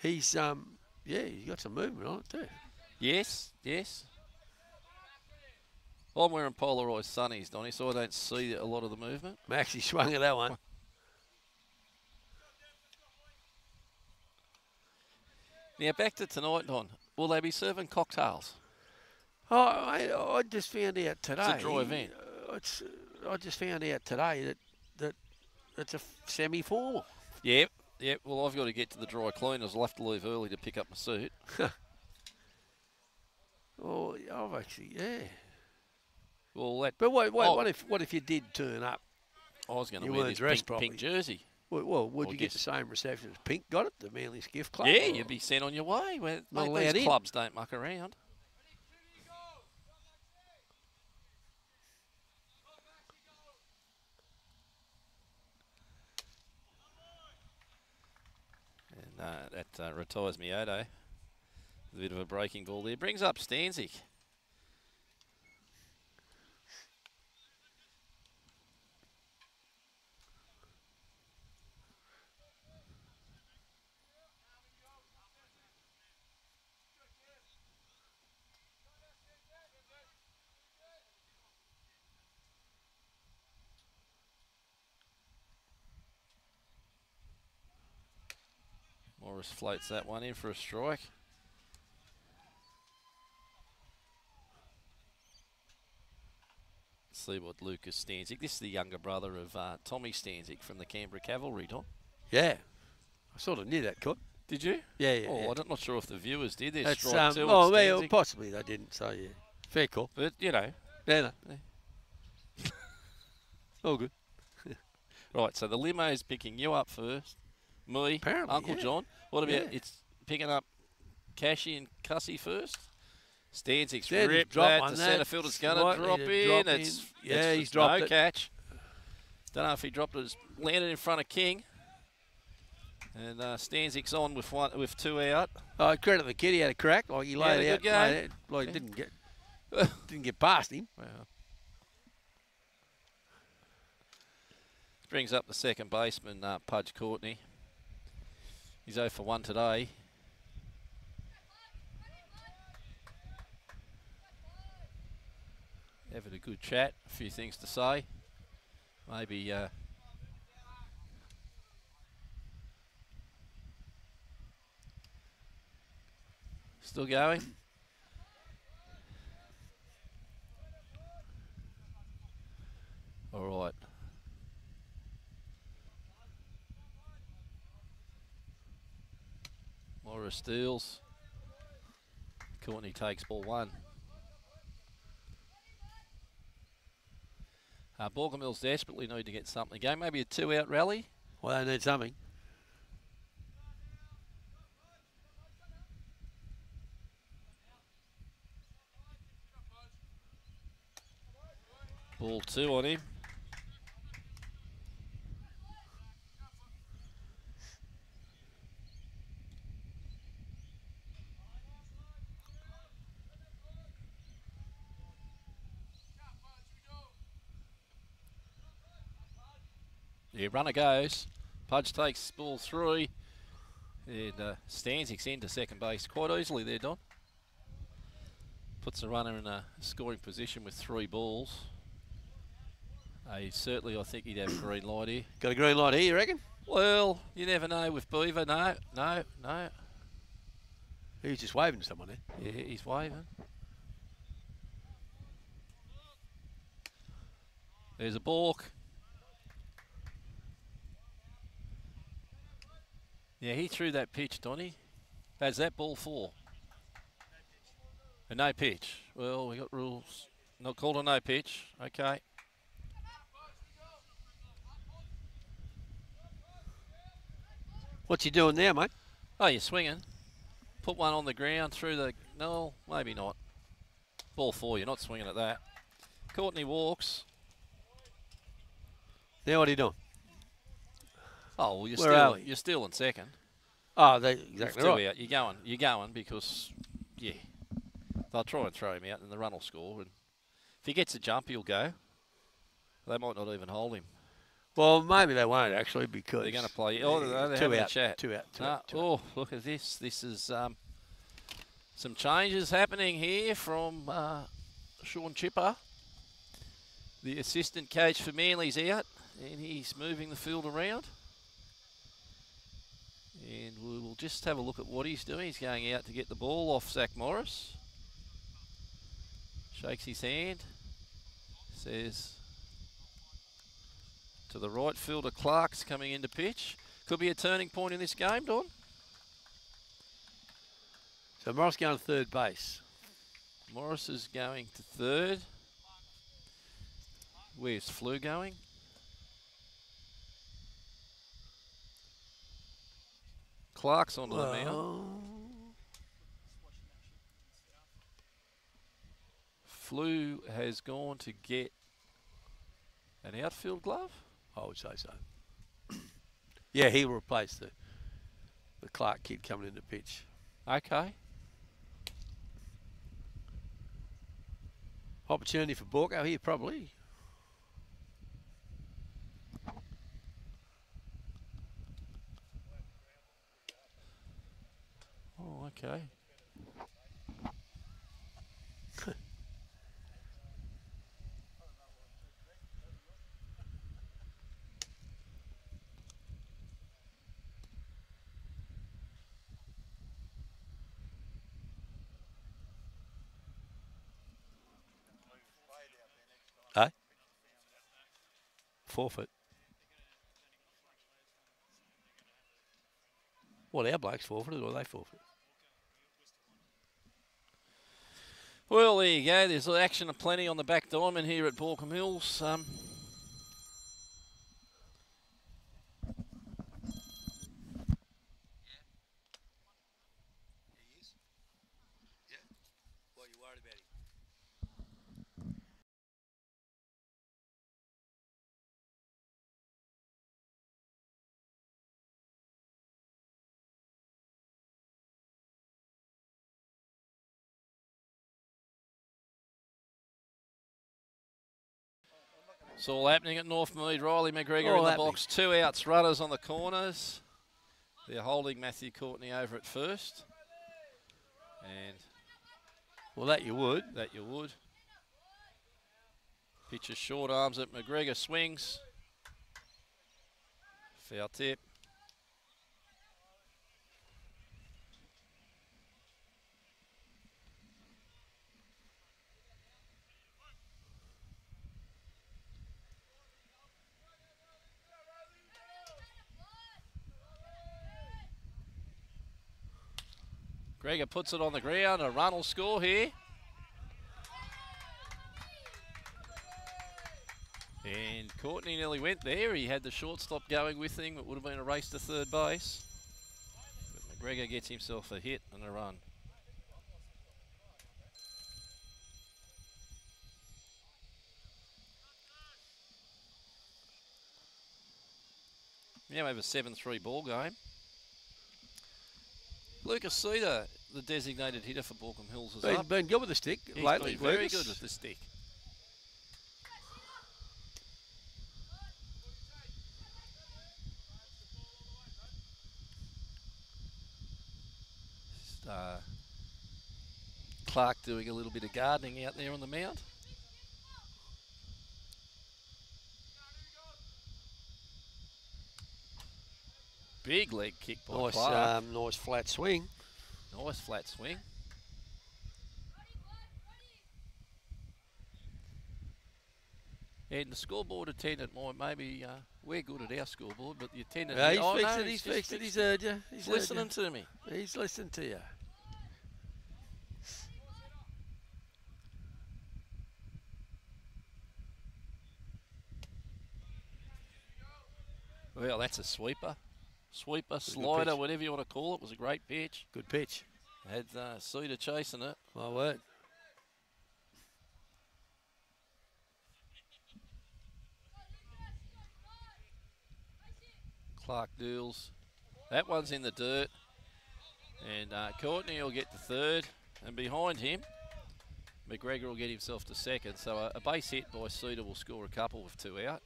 He's um, yeah, he's got some movement on it too. Yes, yes. I'm wearing Polaroid sunnies, Donny, so I don't see a lot of the movement. Maxie swung at that one. Now back to tonight, Don. Will they be serving cocktails? Oh, I, I just found out today. It's a dry event. uh, it's, I just found out today that that it's a semi-formal. Yep, yep. Well, I've got to get to the dry cleaners. I'll have to leave early to pick up my suit. Oh, I've actually, yeah. Well, that But wait, wait. Oh. what if what if you did turn up? I was going to wear this pink, pink jersey. Well, well would I you get the same reception as Pink got it, the Manly Skiff Club? Yeah, or- you'd be sent on your way. Mate, these in. clubs don't muck around. Uh, that uh, retires Mioto. A bit of a breaking ball there. Brings up Stanzik. Morris floats that one in for a strike. see what Lucas Stanzik. This is the younger brother of uh, Tommy Stanzik from the Canberra Cavalry, Tom. Yeah. I sort of knew that, Cook. Did you? Yeah, yeah. oh, yeah. I'm not sure if the viewers did. There's That's, strike um, two. oh, well, possibly they didn't, so yeah. Fair call. But, you know, Yeah, no. All good. right, so the limo's picking you up first. Me, Apparently, Uncle yeah. John. What about Yeah. it's picking up Cashy and Cussy first? Stanzik's Stanzik's ripped dropped that. one, The centre fielder's going to drop in. it's, in. Yeah, it's- he's dropped no it. catch. Don't know if he dropped it. It's landed in front of King. And uh, Stanzik's on with one with two out. I credit the kid. He had a crack. Like he laid a out. laid out, like Yeah. didn't get didn't get past him. Wow. Brings up the second baseman, uh, Pudge Courtney. He's 0 for 1 today. Having a good chat, a few things to say. Maybe uh, still going. All right. Morris steals. Courtney takes ball one. Uh, Baulkham Hills desperately need to get something going. Maybe a two-out rally. Well, they need something. Ball two on him. Yeah, runner goes. Pudge takes ball three. And uh, Stanzik's into second base quite easily there, Don. Puts the runner in a scoring position with three balls. Uh, certainly, I think he'd have a green light here. Got a green light here, you reckon? Well, you never know with Beaver. No, no, no. He's just waving to someone there. Yeah, he's waving. There's a balk. Yeah, he threw that pitch, Donny. How's that ball for? A no pitch. Well, we got rules. Not called a no pitch. Okay. What's he doing now, mate? Oh, you're swinging. Put one on the ground through the. No, maybe not. Ball four. You're not swinging at that. Courtney walks. Now what are you doing? Oh, well, you're Where still you're still in second. Oh, they exactly right. out. You're going. You're going because, yeah, they'll try and throw him out, and the run will score. And if he gets a jump, he'll go. They might not even hold him. Well, maybe they won't actually because They're going to play. Oh, they're, they're two out, chat. two out, two Ah, out, two out. oh, look at this. This is um, some changes happening here from uh, Sean Chipper. The assistant coach for Manly's out, and he's moving the field around. And we will just have a look at what he's doing. He's going out to get the ball off Zach Morris. Shakes his hand. Says to the right fielder Clark's coming into pitch. Could be a turning point in this game, Don. So Morris going to third base. Morris is going to third. Where's Flew going? Clark's onto the mound. Flew has gone to get an outfield glove. I would say so. yeah, he will replace the the Clark kid coming into pitch. Okay. Opportunity for Baulko here, probably. Okay. Hey? forfeit. Well, our blokes forfeited or they forfeited? Well, there you go. There's action aplenty on the back diamond here at Baulkham Hills. Um, it's all happening at Northmead. Riley McGregor All in the happening. box. Two outs, runners on the corners. They're holding Matthew Courtney over at first. And Well, that you would. that you would. Pitches short arms at McGregor, swings. Foul tip. Gregor puts it on the ground. A run will score here. And Courtney nearly went there. He had the shortstop going with him. It would have been a race to third base. But McGregor gets himself a hit and a run. Now we have a 7-3 ball game. Lucas Cedar, the designated hitter for Baulkham Hills, is Been, up. been good with the stick He's lately. very Lucas. good with the stick. Just, uh, Clark doing a little bit of gardening out there on the mound. Big leg kick by Nice, Clark. um, nice flat swing. Nice flat swing. And the scoreboard attendant might maybe uh, we're good at our scoreboard, but the attendant Yeah, he's oh, fixed no, it. He's fixed it. He's heard you. He's listening to me. He's listening to you. Well, that's a sweeper, sweeper, slider, whatever you want to call it. Was a great pitch. Good pitch. Had uh, Cedar chasing it. My word. Clark deals. That one's in the dirt. And uh, Courtney will get to third. And behind him, McGregor will get himself to second. So a, a base hit by Cedar will score a couple with two out.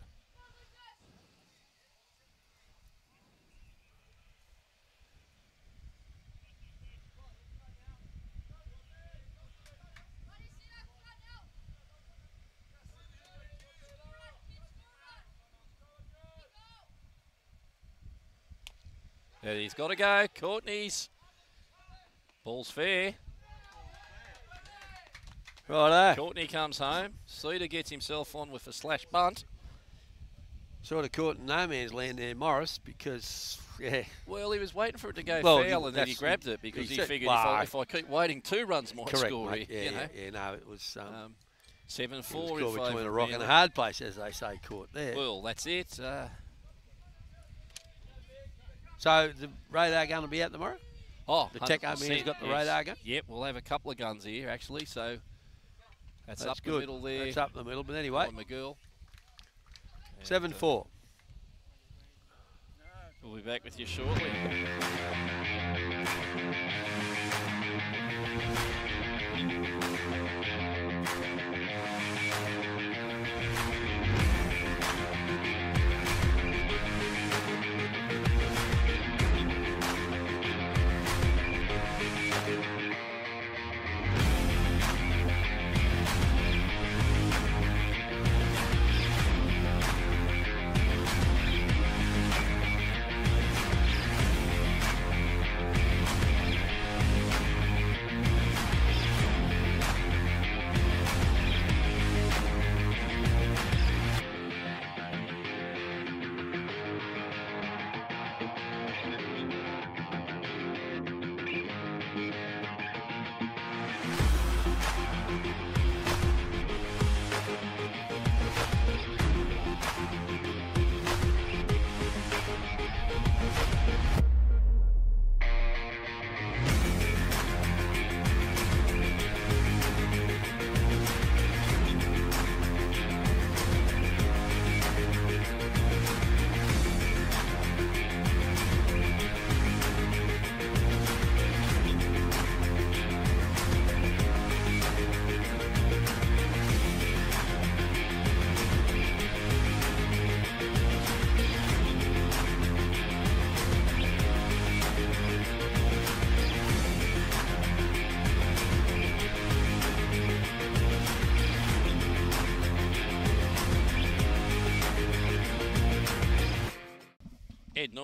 He's got to go. Courtney's. Ball's fair. Righto. Courtney comes home. Cedar gets himself on with a slash bunt. Sort of caught in no man's land there, Morris, because, yeah. Well, he was waiting for it to go Well, foul, and then he grabbed it because he he, figured if, I, if I keep waiting, two runs might Correct, score mate. here. Yeah, you know? yeah, yeah, no, it was, um, Um, Seven it was four in caught between a rock and a hard place, as they say, caught there. Well, that's it. Uh, so the radar going to be out tomorrow? oh, The 100%, man's got the yes. radar gun? Yep, we'll have a couple of guns here actually. So that's, That's up good. the middle there. That's up the middle, but anyway, by McGill. Seven uh, four. We'll be back with you shortly.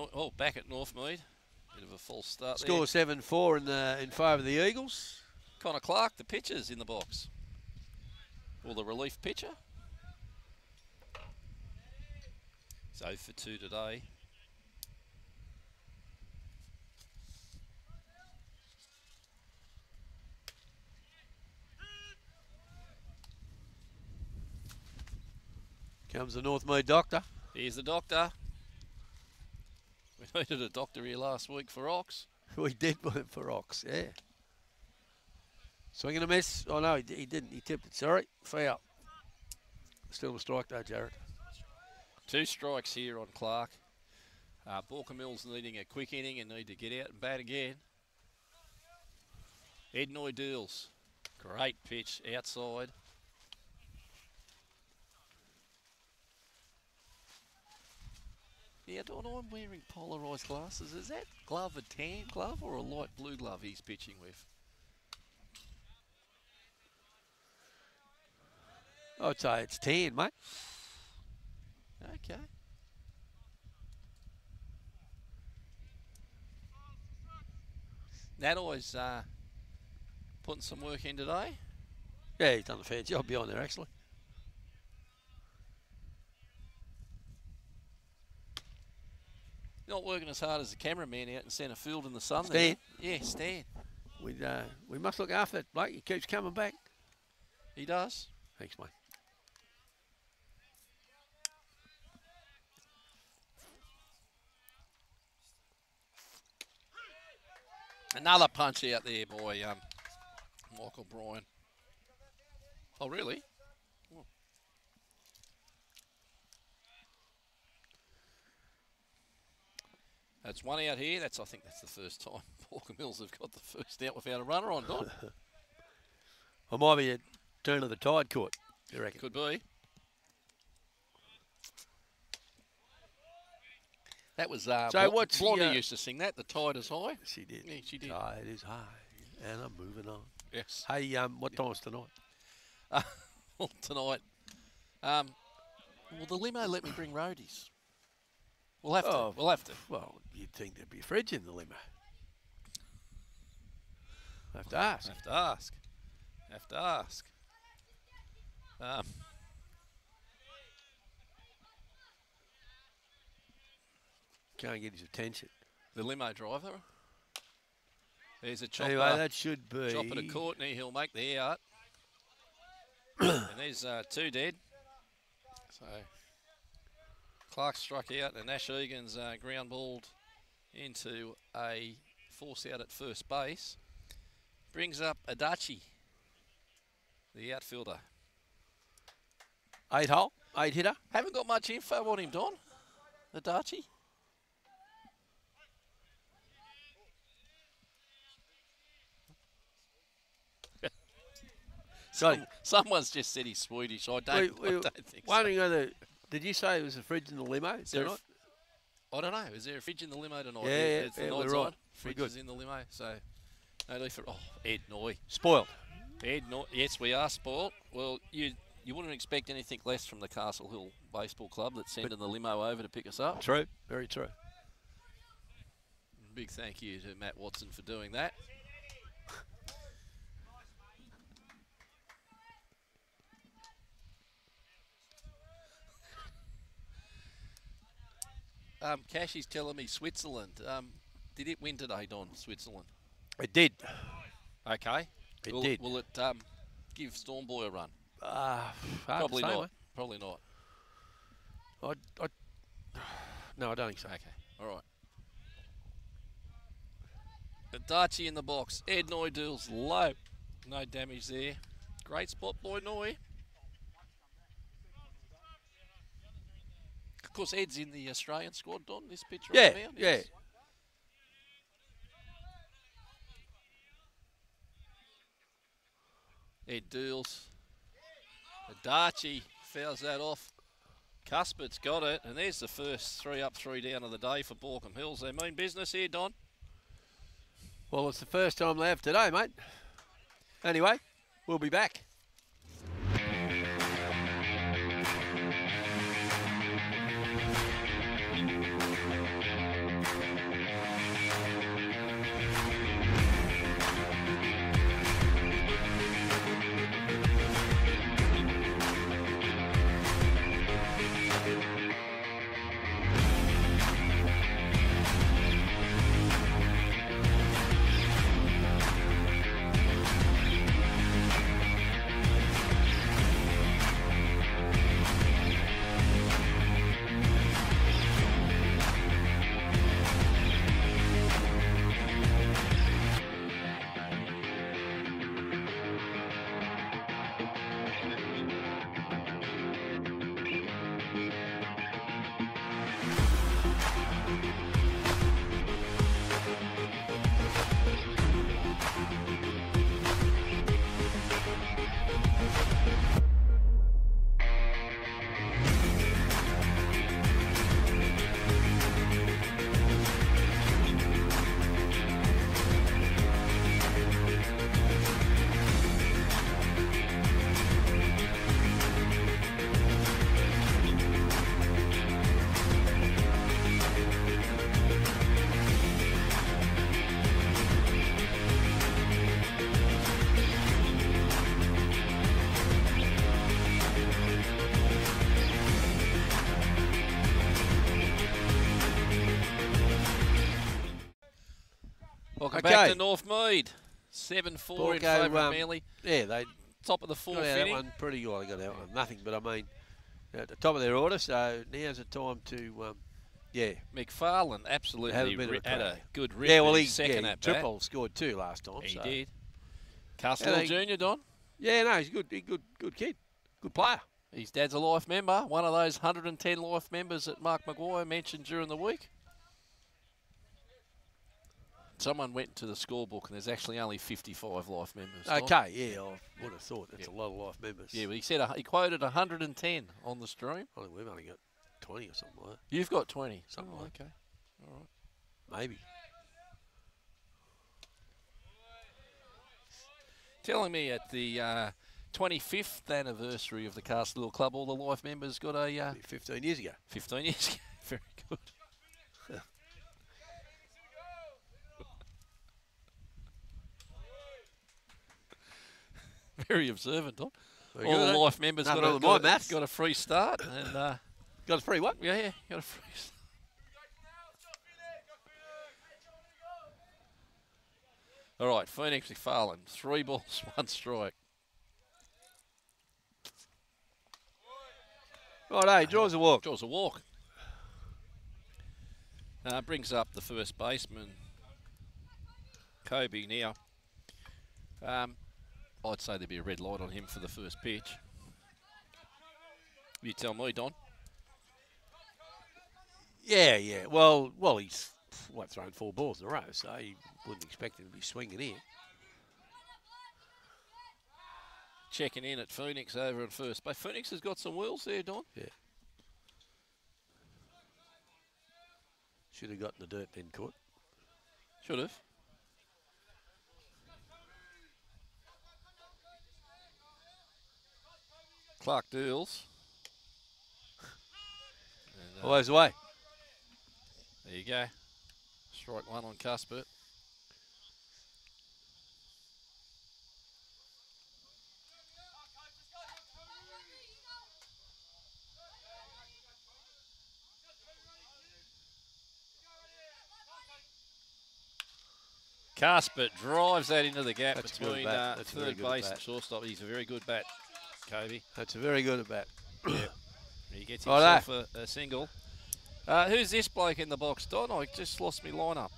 Ed Nor- oh, back at Northmead. Bit of a false start Score there. seven four in the in favour of the Eagles. Connor Clark, the pitcher's in the box. Or the relief pitcher. He's 0 for 2 today. Comes the Northmead doctor. Here's the doctor. We needed a doctor here last week for Ox. We did one for Ox, yeah. Swinging a miss. Oh no, he, he didn't. He tipped it. Sorry, foul. Still a strike though, Jared. Two strikes here on Clark. Uh, Baulkham Hills needing a quick inning and need to get out and bat again. Ed Noy deals. Great pitch outside. Yeah, Don, I'm wearing polarised glasses. Is that glove a tan glove or a light blue glove he's pitching with? I'd say it's ten, mate. Okay. That always uh, putting some work in today. Yeah, he's done a fair job behind there actually. Not working as hard as the cameraman out in centre field in the sun. Stan. There. Yeah, Stan. We uh, we must look after that bloke. He keeps coming back. He does. Thanks, mate. Another punch out there, boy. Um, Michael Bryan. Oh, really? That's one out here. That's I think that's the first time Walker Mills have got the first out without a runner on. Don I might be a turn of the tide court. You reckon? could be. That was uh, So the, Blondie uh, used to sing that. The tide is high. She did. Yeah, she did. Tide is high, and I'm moving on. Yes. Hey, um, what time's tonight? Well, tonight. Um, well, the limo let me bring roadies. We'll have to. Oh. We'll have to. Well, you'd think there'd be a fridge in the limo. I have to ask. I Have to ask. I Have to ask. Um, Can't get his attention. the limo driver. There's a chopper. Anyway, that should be. chopper to Courtney. He'll make the out. and there's uh, two dead. So Clark struck out, and Ash Egan's uh, ground balled into a force out at first base. Brings up Adachi, the outfielder. Eight hole, eight hitter. Haven't got much info on him, Don. Adachi. Some, someone's just said he's Swedish. I don't, We- we I don't think so. Wondering whether. Did you say it was a fridge in the limo? Is there that? I don't know. Is there a fridge in the limo tonight? Yeah, yeah, it's the yeah, night we're right. Fridge is in the limo. So, no leave for. Oh, Ed Noy. Spoiled. Ed Noy. Yes, we are spoiled. Well, you you wouldn't expect anything less from the Castle Hill Baseball Club that's sending the limo over to pick us up. True. Very true. Big thank you to Matt Watson for doing that. Um, Cashy's telling me Switzerland. Um, did it win today, Don? Switzerland. It did. Okay. It will, did. Will it um, give Stormboy a run? Uh, Probably not. mate. Probably not. I, I, no, I don't think so. Okay. All right. Adachi in the box. Ed Noy deals low. No damage there. Great spot, boy Noy. Of course, Ed's in the Australian squad, Don. This picture Yeah, on the mound. yeah. yes. Ed deals. Adachi fouls that off. Cuthbert's got it, and there's the first three up, three down of the day for Baulkham Hills. They mean business here, Don. Well, it's the first time they have today, mate. Anyway, we'll be back. back okay. 7 4 in Porco, favour of um, Manly. Yeah, they Top of the fourth got that one pretty good. They got out one nothing, but I mean, at the top of their order. So now's the time to, um, yeah, McFarlane absolutely Have a bit of a had a good rip yeah. Well, he second yeah, at bat. triple scored two last time. He so. did. Castell Junior, Don. Yeah, no, he's a good, he's good, good kid, good player. His dad's a life member, one of those 110 life members that Mark Maguire mentioned during the week. Someone went to the scorebook and there's actually only 55 life members. Okay, yeah, I would have thought that's a lot of life members. Yeah, but he said a, he quoted 110 on the stream. I think we've only got twenty or something like You've got 20. Something Oh, like okay. All right. Maybe. Telling me at the uh, 25th anniversary of the Castle Hill Club, all the life members got a uh, Fifteen years ago. 15 years ago. Very good. Very observant. Very all eh? life members got a, got, a, maths. got a free start, and uh, Got a free what? yeah, yeah, got a free. Start. All right, Phoenix McFarlane, three balls, one strike. Right, hey, draws a walk. Draws a walk. Uh, brings up the first baseman, Kobe now. Um, I'd say there'd be a red light on him for the first pitch. You tell me, Don. Yeah, yeah. Well, well, he's what thrown four balls in a row, so you wouldn't expect him to be swinging in. Checking in at Phoenix over at first but Phoenix has got some wheels there, Don. Yeah. Should have gotten the dirt then caught. Should have. Clark Deals. And, uh, Always away. There you go. Strike one on Cuthbert. Cuthbert drives that into the gap That's between uh, That's a very third good base bat. and shortstop. He's a very good bat, Kobe. That's a very good at bat. He gets himself a, a single. Uh, who's this bloke in the box, Don? I just lost my lineup.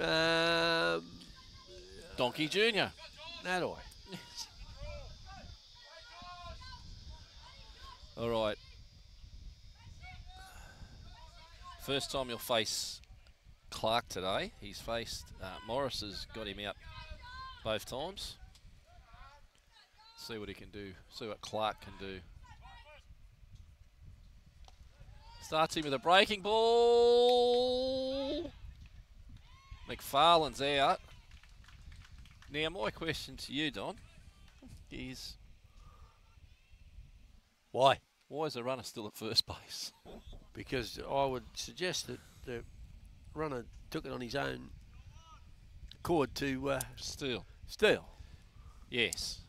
Um, Donkey Junior. that I. All right. First time you'll face Clark today. He's faced uh, Morris has got him out both times. See what he can do. See what Clark can do. Starts him with a breaking ball. McFarlane's out. Now my question to you, Don, is Why? why is the runner still at first base? Because I would suggest that the runner took it on his own cord to uh, Still. steal. Yes.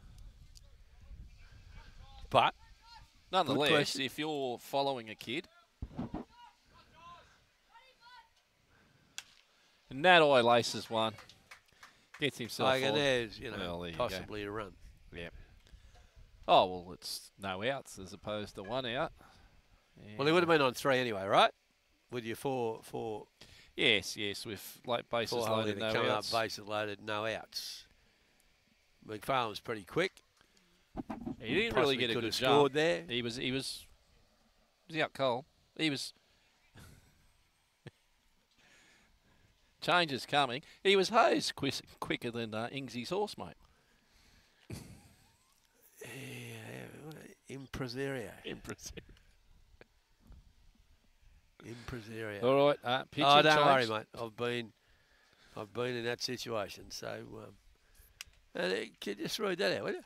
But Nonetheless, if you're following a kid, and that eye laces one, gets himself like, on. there's you know Well, there you go. possibly a run. Yeah. Oh well, it's no outs as opposed to one out. Well, he would have been on three anyway, right? With your four four Yes, yes, with late bases loaded, no to outs. up, bases loaded, no outs. McFarlane was pretty quick. He didn't really get a good jump. there. He was, he was, was he out cold? He was. Change is coming. He was hosed quick, quicker than uh, Ingsy's horse, mate. Yeah, impresario. Impresario. All right, uh, oh, don't worry, mate. I've been, I've been in that situation. So, um, and uh, can you just read that out, will you?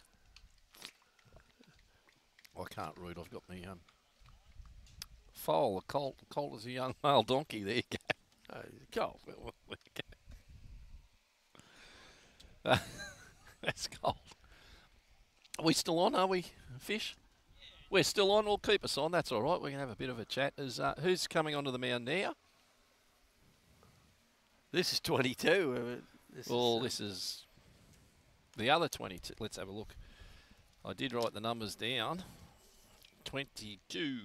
I can't read. I've got me um. Foal, a colt, colt is a young male donkey. There you go. Oh, cold. Well, there you go. That's cold. Are we still on? Are we, Fish? We're still on. We'll keep us on. That's all right. We can have a bit of a chat. Is uh, who's coming onto the mound now? This is 22. Uh, This Well, is, uh, this is the other 22. Let's have a look. I did write the numbers down. 22.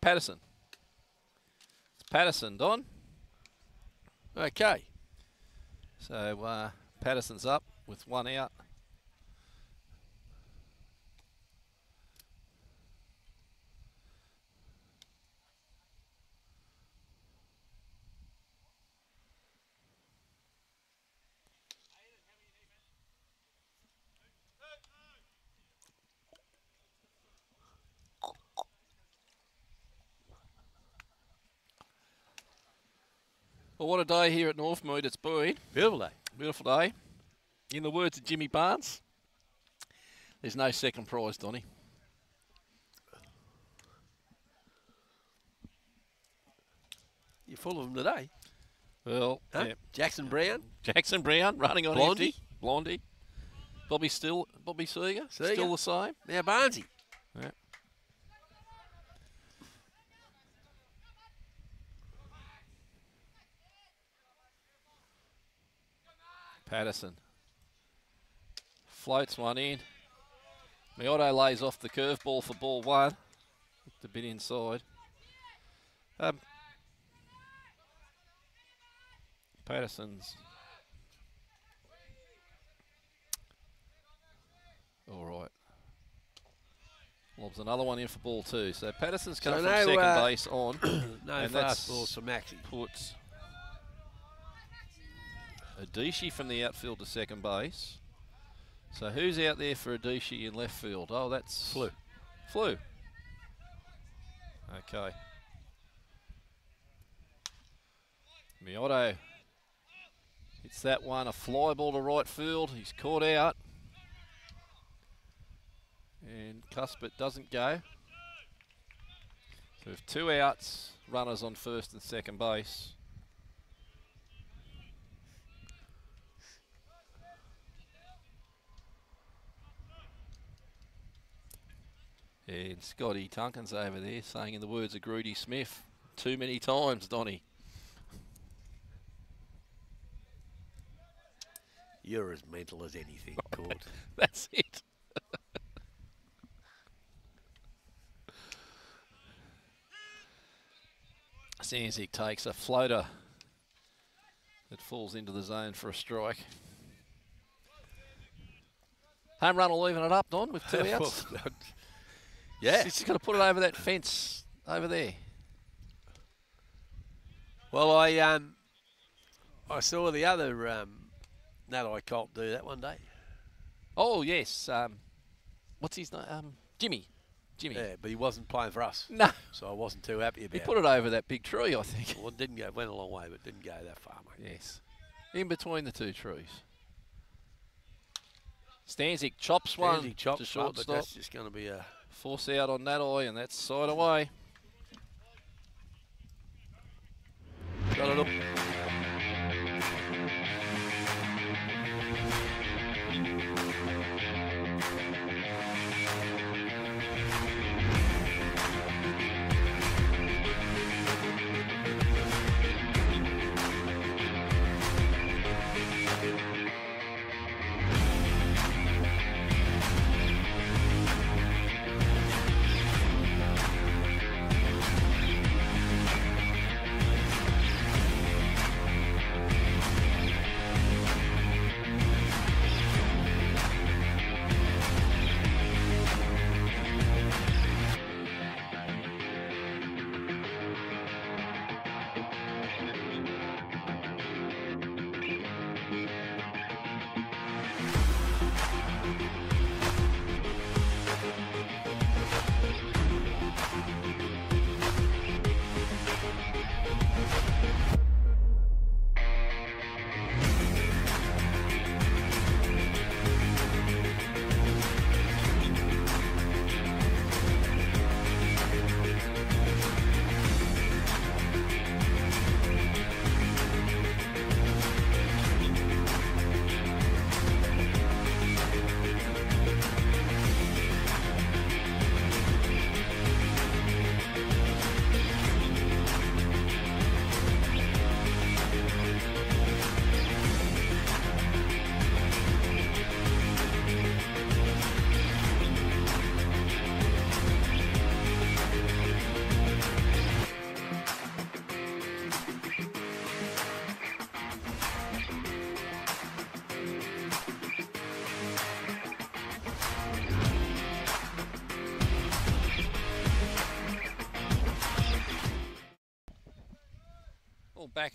Patterson. It's Patterson, Don. okay. So uh, Patterson's up with one out. Well, what a day here at Northmead it's been. Beautiful day. Beautiful day. In the words of Jimmy Barnes, there's no second prize, Donny. You're full of them today. Well, Huh? yeah. Jackson Browne. Jackson Browne running on Blondie? empty. Blondie. Bobby still Bobby Seger, Seger. still the same. Now Barnesy. Yeah. Patterson floats one in. Miotto lays off the curveball for ball one. Looked a bit inside. Um, Patterson's all right. Lobs another one in for ball two. So Patterson's So come no, from second uh, base on. No that's- for Maxi. puts Adachi from the outfield to second base. So who's out there for Adachi in left field? Oh, that's Flew. Flew. Okay. Miotto hits that one, a fly ball to right field. He's caught out. And Cuthbert doesn't go. So with two outs, runners on first and second base. And Scotty Tunkin's over there saying in the words of Greedy Smith, too many times, Donny. You're as mental as anything, Court. That's it. Stanzik takes a floater that falls into the zone for a strike. Home run will even it up, Don, with two outs. Yeah. He's just got to put it over that fence over there. Well, I um, I saw the other um, Natalie Colt do that one day. Oh, yes. Um, what's his name? Um, Jimmy. Jimmy. Yeah, but he wasn't playing for us, No, so I wasn't too happy about he put it over that big tree, I think. Well, it didn't go. Went a long way, but didn't go that far, mate. Yes. In between the two trees. Stanzik chops one Fancy chop, to short, but shortstop. that's just going to be a. Force out on that eye, and that's side away. Got it up.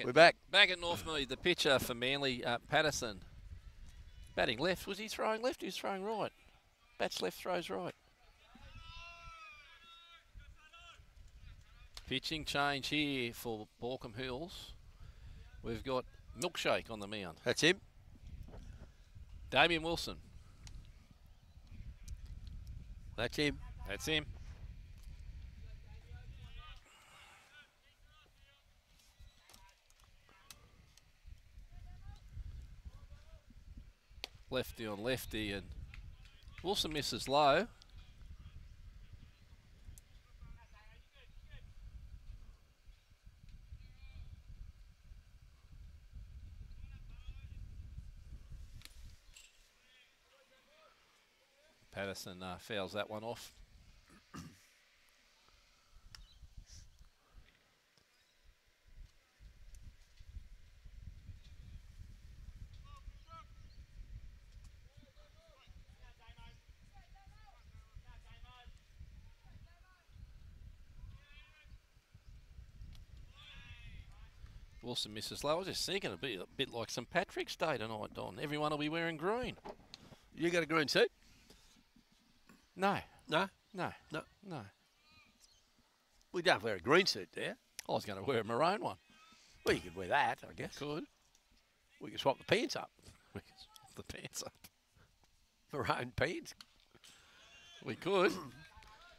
At We're back. back at Northmead. The pitcher for Manly, uh, Patterson, batting left. Was he throwing left? He was throwing right. Bats left, throws right. Pitching change here for Baulkham Hills. We've got Milkshake on the mound. That's him. Damien Wilson. That's him. That's him. Lefty on lefty and Wilson misses low. Patterson uh, fouls that one off. Wilson misses low. I was just thinking a bit, a bit like St Patrick's Day tonight, Don. Everyone will be wearing green. You got a green suit? No, No. no, No. no. We don't wear a green suit there. I was going to wear a maroon one. Well, you could wear that, I guess. Could. We could swap the pants up. We could swap the pants up. Maroon pants, We could.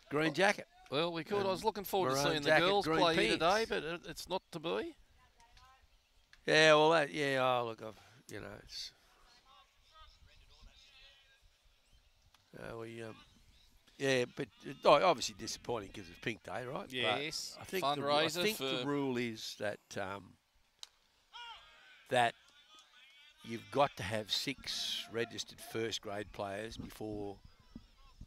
green jacket. Well, we could. I was looking forward to seeing the girls play here pants. today, but it's not to be. Yeah, well, that, yeah, oh, look, I've, you know, it's. Uh, we, um, yeah, but uh, oh, obviously disappointing because it's Pink Day, right? But Yes, I think the, I think the rule is that um, that you've got to have six registered first grade players before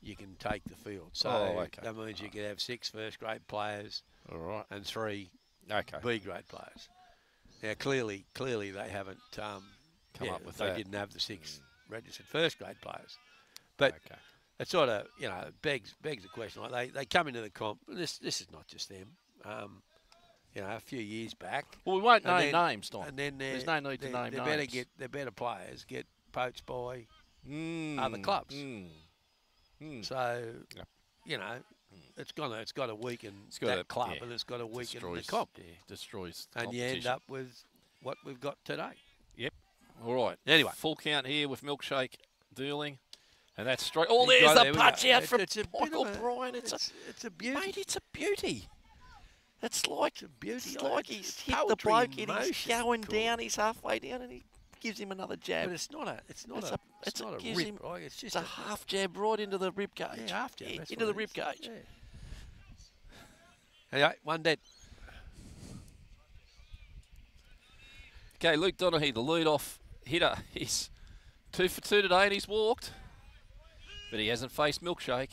you can take the field. So Oh, okay. that means you can have six first grade players All right. and three Okay. B grade players. Now, clearly, clearly they haven't um, Come yeah, up with they that. Mm. didn't have the six registered first grade players, but okay. it sort of you know begs begs the question. Like they, they come into the comp. This this is not just them. Um, you know, a few years back, Well, we won't name then- names, Don. and then There's no need to name They better names. get their better players get poached by. Mm, other clubs. Mm, mm. So Yep. you know, Mm. it's gonna it's got to weaken It's got that to- club, yeah, and it's got to weaken the destroys, comp, Yeah, destroys. and you end up with what we've got today. Yep. All right. Anyway. full count here with milkshake dealing, and that's straight. Oh, there's the there punch out It's- from it's a Michael a- Bryan. It's, It's, it's a a beauty. mate. It's a beauty. It's like a beauty. It's like he's hit the bloke in and he's going Cool. down. He's halfway down, and he gives him another jab. But it's not a. It's not It's a. a- it's, it's not a gives rip. him- right? It's just It's a half jab right into the rib cage. Yeah, half jab. Yeah, into the rib cage. Yeah. Anyway, one dead. Okay, Luke Donaghy, the lead-off hitter, he's two for two today, and he's walked, but he hasn't faced Milkshake.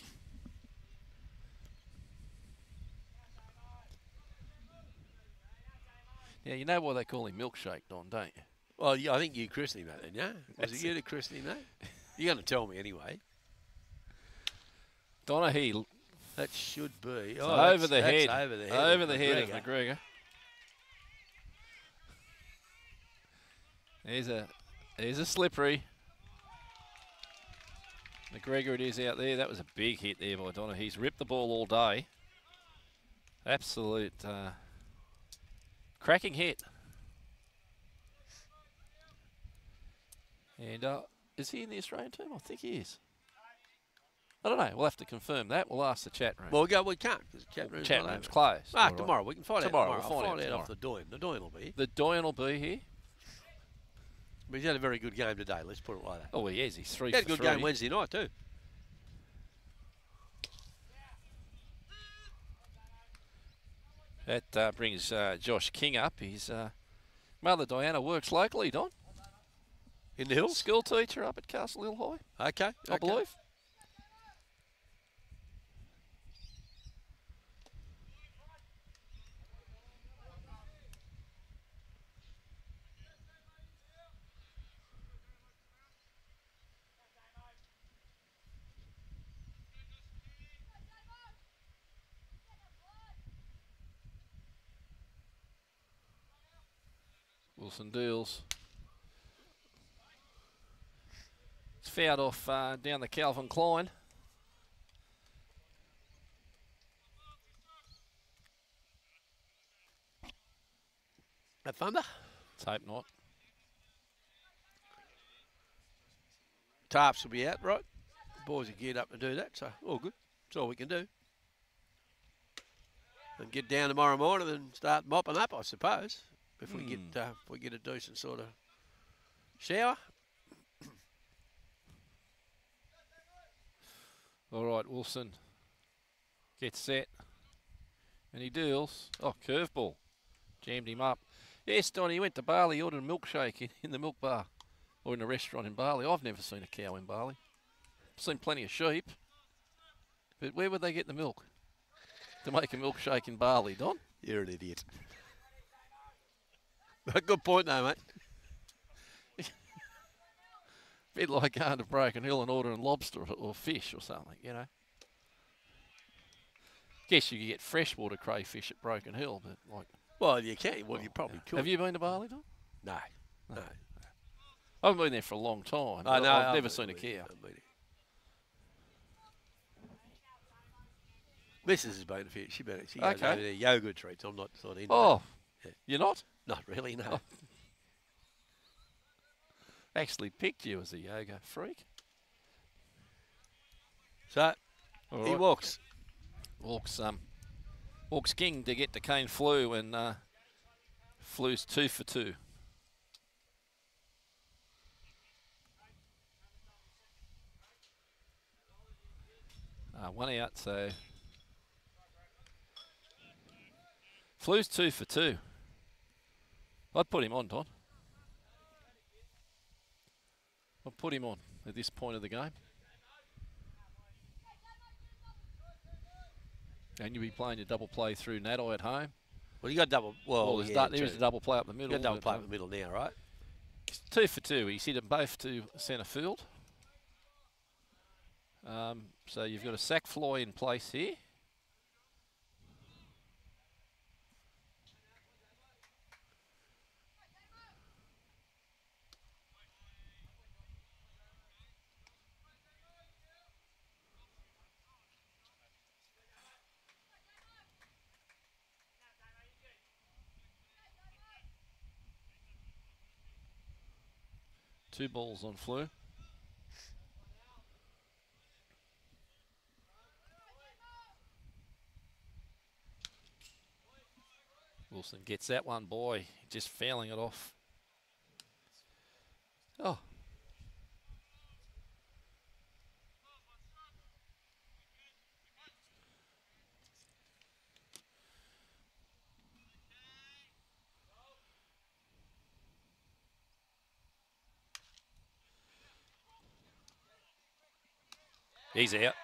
Yeah, you know why they call him Milkshake, Don, don't you? Well, yeah, I think you christened him that then, yeah? Was That's it you that christened him that? You're going to tell me anyway. Donaghy That should be. Oh, over the head, Over the head. over of the head McGregor. of McGregor. There's a, there's a slippery. McGregor it is out there. That was a big hit there by Donna. He's ripped the ball all day. Absolute uh, cracking hit. And uh, is he in the Australian team? I think he is. I don't know. We'll have to confirm that. We'll ask the chat room. Well, we go, we can't because the chat room's chat room's closed. Ah, right. tomorrow. We can find Tomorrow, out tomorrow. we'll find out out off the Doyen. The Doyen will be. The Doyen will be here. But he's had a very good game today, let's put it like that. Oh, he is. He's three He had a good three. game Wednesday night, too. That uh, brings uh, Josh King up. His uh, mother Diana works locally, Don. In the hills? School teacher up at Castle Hill High. Okay, okay. I believe. Wilson deals. It's fouled off uh, down the Calvin Klein. A thunder. Let's hope not. Tarps will be out, right? The Boys are geared up to do that, so all good. That's all we can do. And get down tomorrow morning and start mopping up, I suppose. If we get uh, if we get a decent sort of shower. All right, Wilson gets set. And he deals. Oh, curveball. Jammed him up. Yes, Donny, he went to Bali, ordered a milkshake in, in the milk bar or in a restaurant in Bali. I've never seen a cow in Bali. I've seen plenty of sheep. But where would they get the milk? To make a milkshake in Bali, Don? You're an idiot. Good point, though, mate. Bit like going to Broken Hill and ordering lobster or, fish or something, you know. Guess you could get freshwater crayfish at Broken Hill, but like, Well, you can. Well, you oh, probably could. have you been to Bali, Don? No. No. I haven't been there for a long time. I know. I've I've never seen a cow. Mrs. has been a few. She's been. She goes Okay. over there. Yoga treats. I'm not sort of into Oh, Yeah. you're not? Not really. No. Oh. Actually picked you as a yoga freak. So All he walks. Walks um, walks King to get to Kane Flew and uh, Flew's two for two. Uh, one out, so Flew's two for two. I'd put him on, Don. Put him on at this point of the game. And you'll be playing your double play through Nadai at home. Well, you got double. Well, Well, there's yeah, du- there is a double play up the You middle. got double play in the middle now, right? it's two for two. He's hit them both to centre field. Um, so you've got a sack fly in place here. Two balls on Flew. Wilson gets that one, boy, just fouling it off. Oh. He's out.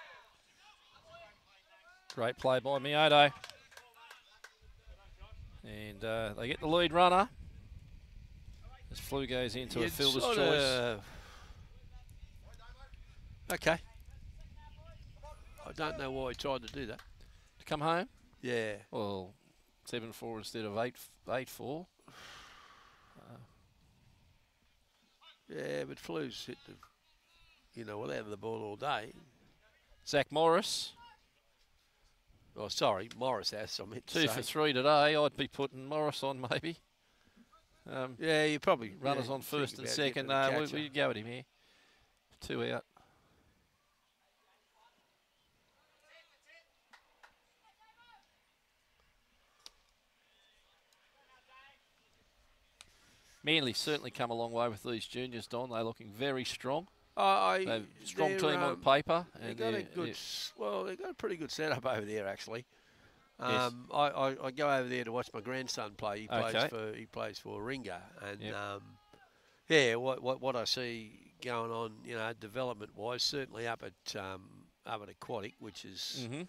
Great play by Mioto. And uh, they get the lead runner. As Flew goes into a fielder's choice. of- Okay. I don't know why he tried to do that. To come home? Yeah. Well, 7 4 instead of 8 8 4. Yeah, but Flew's hit the, you know, well out of the ball all day. Zach Morris, Oh, sorry, Morris has. I meant two for three today. I'd be putting Morris on maybe. Um, Yeah, you probably runners yeah, on first and second. No, we, we go at him here. Two out. Manly certainly come a long way with these juniors, Don. They're looking very strong. I, strong team on um, paper. They got a good. Well, they got a pretty good setup over there, actually. Yes. Um, I, I, I go over there to watch my grandson play. He plays Okay. for he plays for Ringa, and Yep. um, yeah, what, what what I see going on, you know, development wise, certainly up at um, up at Aquatic, which is Mhm.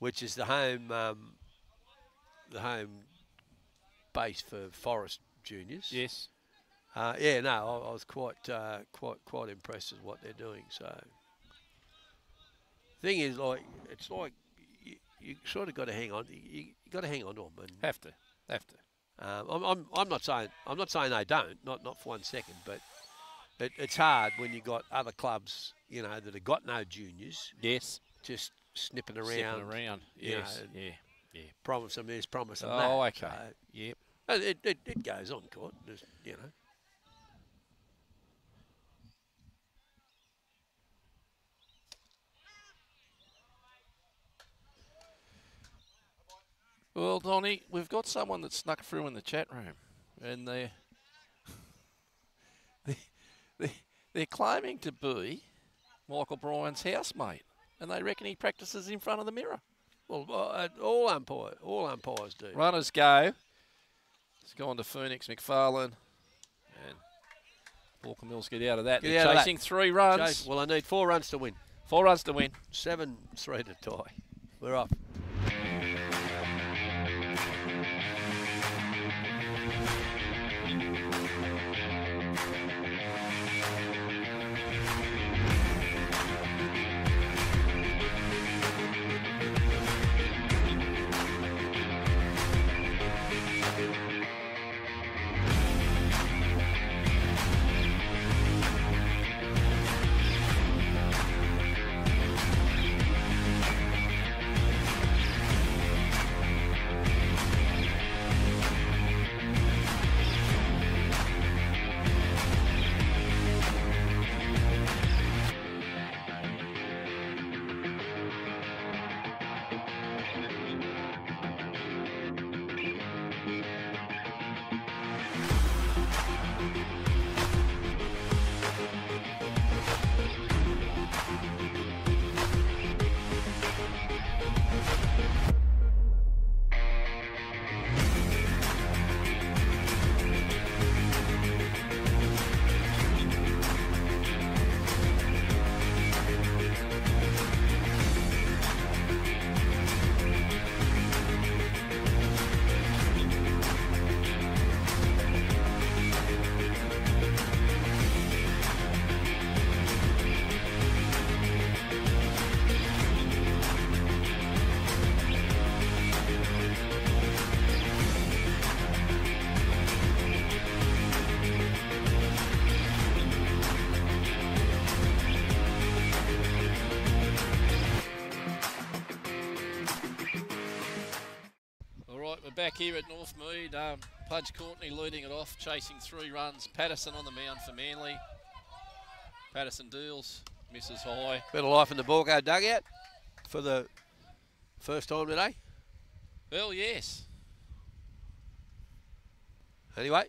which is the home um, the home base for Forest Juniors. Yes. Uh, yeah, no, I, I was quite, uh, quite, quite impressed with what they're doing. So, thing is, like, it's like you, you sort of got to hang on. You, you got to hang on to them, and Have to. Have to. Um, I'm, I'm, I'm not saying I'm not saying they don't, not not for one second, but it, it's hard when you got other clubs, you know, that have got no juniors, Yes. just snipping around, Sipping around. Yes. know, yeah. Yeah. promise them this, promise them that. Oh, okay. So, Yep. it, it, it goes on, court, just, you know. Well, Donny, we've got someone that snuck through in the chat room, and they're they, they, they're claiming to be Michael Bryan's housemate, and they reckon he practices in front of the mirror. Well, uh, all umpires, all umpires do. Runners go. It's gone to Phoenix McFarlane, and Walker Mills get out of that. Get They're out of that. chasing three runs, Chase- well, I need four runs to win. four runs to win. Seven, three to tie. We're off. Pudge Courtney leading it off, chasing three runs. Patterson on the mound for Manly. Patterson deals, misses high. Bit of life in the Baulko dugout for the first time today. Well, yes. Anyway,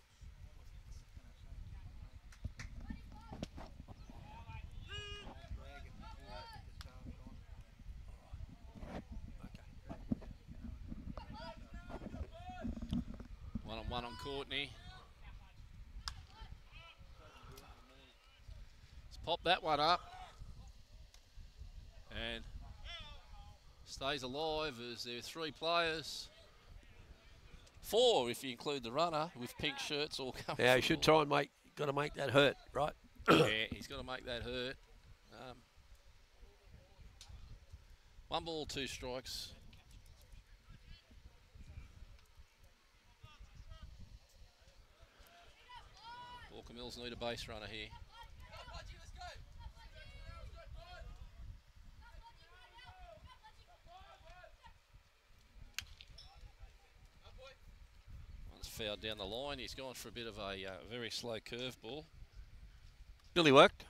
One on Courtney. Let's pop that one up. And stays alive as there are three players. Four if you include the runner with pink shirts all coming. yeah, he should try and make. Got to make that hurt, right? yeah, he's got to make that hurt. Um, one ball, two strikes. Walker Mills need a base runner here. One's fouled down the line. He's gone for a bit of a uh, very slow curveball. Billy worked.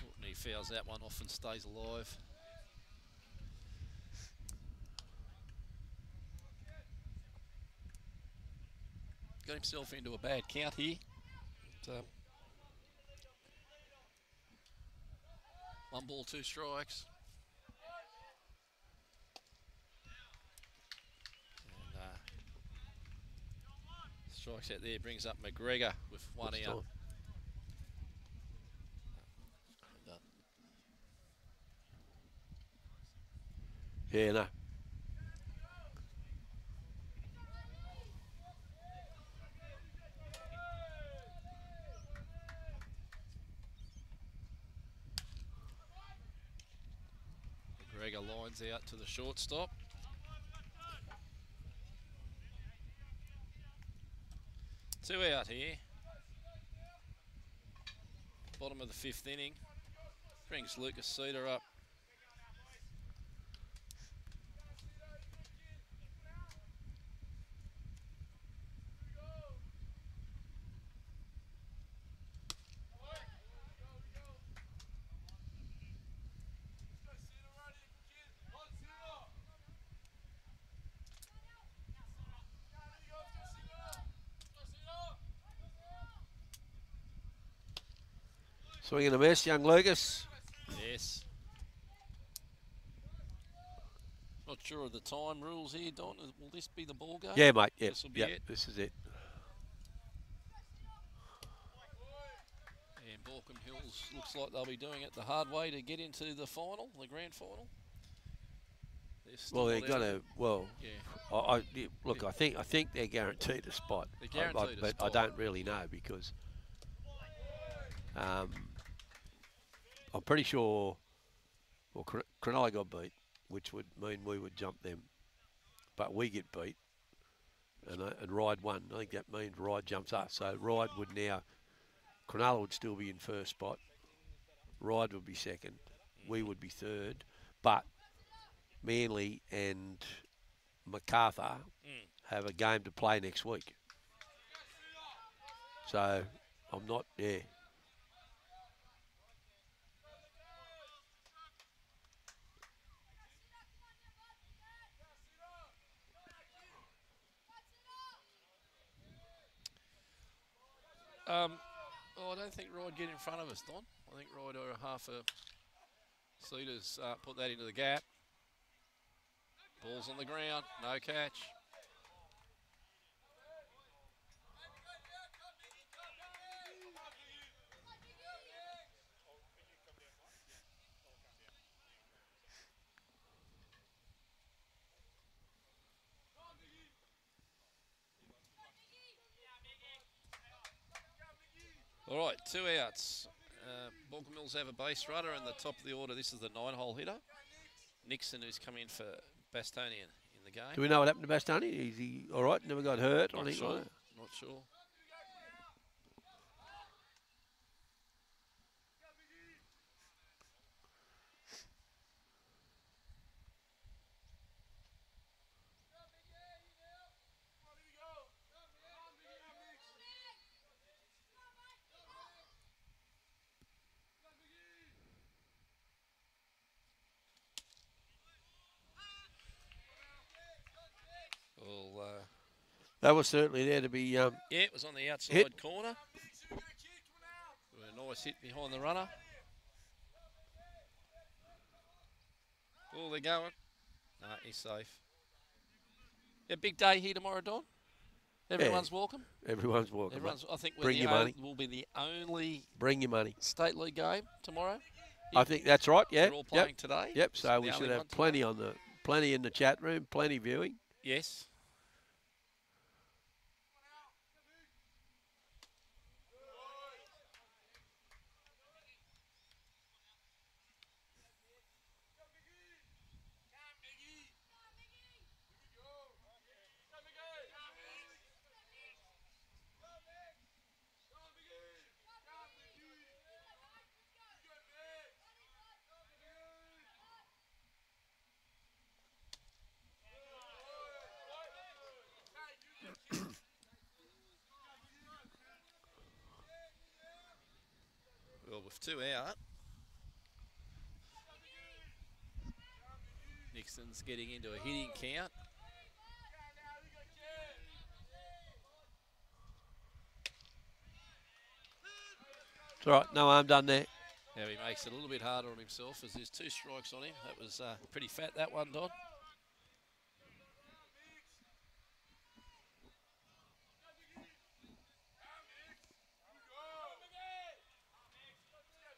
Courtney fouls that one off and stays alive. Got himself into a bad count here. But, um, one ball, two strikes. And, uh, strikes out there brings up McGregor with one Good out. Here now. McGregor lines out to the shortstop. Two out here. Bottom of the fifth inning. Brings Lucas Cedar up Swinging a miss, young Lucas. Yes. Not sure of the time rules here, Don. Will this be the ball game? Yeah, mate. Yeah, This'll be yeah. it. This is it. And Baulkham Hills looks like they'll be doing it the hard way to get into the final, the grand final. They're Well, they're going to. Well, Yeah. I, I yeah, look. I think I think they're guaranteed a spot. They're I- I- guaranteed a but spot. I don't really know because um, I'm pretty sure. Well, Cr- Cronulla got beat, which would mean we would jump them, but we get beat, and uh, and Ryde won. I think that means Ryde jumps us. So Ryde would now. Cronulla would still be in first spot. Ryde would be second. We would be third, but Manly and MacArthur Mm. have a game to play next week. So I'm not yeah. Um, oh, I don't think Ryde get in front of us, Don. I think Ryde or half a Cedars uh, put that into the gap. Ball's on the ground, no catch. All right, two outs. Uh, Mills have a base runner in the top of the order. This is the nine-hole hitter. Nixon, who's come in for Bastonian in the game. Do we know what happened to Bastoni? Is he all right? Never got hurt Not anything sure. Not sure. Well, uh, That was certainly there to be. Um, yeah, it was on the outside Hit. corner. A nice hit behind the runner. Oh, they're going. No, he's safe. A big day here tomorrow, Don. Everyone's welcome. everyone's welcome. Everyone's. I think Bring your on- money. will be the only Bring your money. state league game tomorrow. I think that's right. Yeah. We're all playing Yep. today. Yep. So we should have plenty today. on the plenty in the chat room, plenty viewing. Yes. Two out, Nixon's getting into a hitting count. It's all right. No arm done there. Now he makes it a little bit harder on himself as there's two strikes on him. That was uh, pretty fat, that one, Don.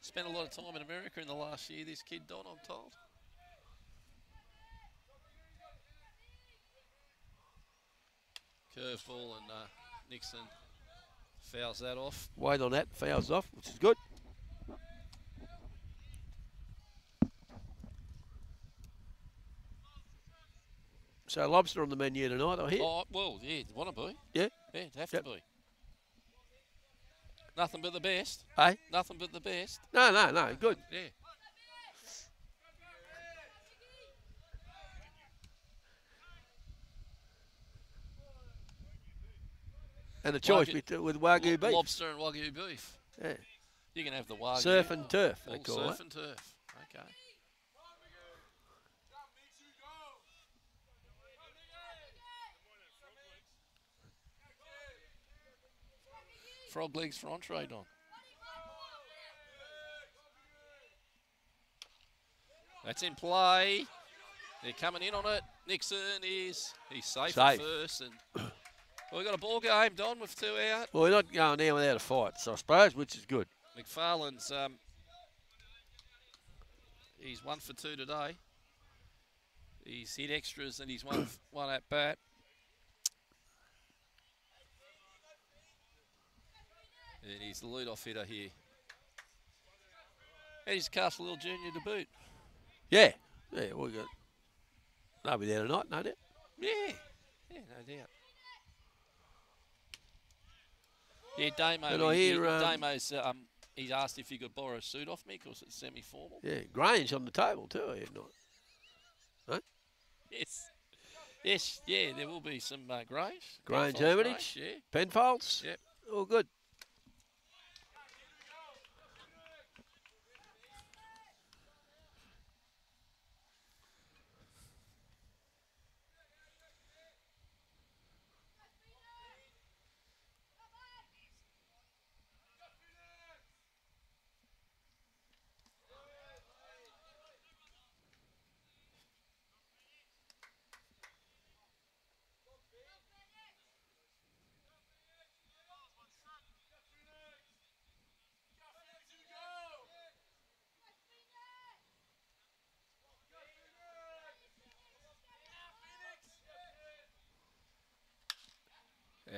Spent a lot of time in America in the last year, this kid, Don, I'm told. Curveball and uh, Nixon fouls that off. Wait on that. Fouls off, which is good. So lobster on the menu tonight, I hear. Oh, well, yeah, want to be. Yeah. Yeah, it'd have Yep. to be. Nothing but the best. Hey? Nothing but the best. No, no, no. Good. Yeah. And a choice Wagyu- between with wagyu beef. Lobster and wagyu beef. Yeah. You can have the wagyu. Surf and turf, they All call surf it. and turf. Okay. Frog legs for entree, Don. That's in play. They're coming in on it. Nixon is he's safe, at Safe. first, and well, we've got a ball game, Don, with two out. Well, we're not going down without a fight, so I suppose, which is good. McFarlane's um, he's one for two today. He's hit extras and he's one one at bat. And he's the lead-off hitter here. And he's Castle Junior to boot. Yeah. Yeah, we got. They'll be there tonight, no doubt. Yeah, yeah, no doubt. Yeah, Damo. And I hear, he- um, Damo's um, he's asked if he could borrow a suit off me because it's semi-formal. Yeah, Grange on the table too, I hear tonight. Yes. Yes, yeah, there will be some uh. Grange Penfolds Hermitage. Graves, Penfolds? Yep. All good.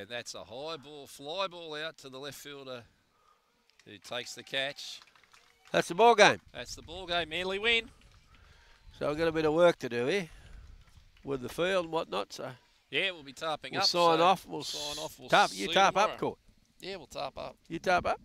And that's a high ball, fly ball out to the left fielder who takes the catch. That's the ball game. That's the ball game. Manly win. So we've got a bit of work to do here with the field and whatnot. So Yeah, we'll be tarping we'll up. sign so off. We'll sign off. We'll see you tap tomorrow. up, court. Yeah, we'll tap up. You tap up.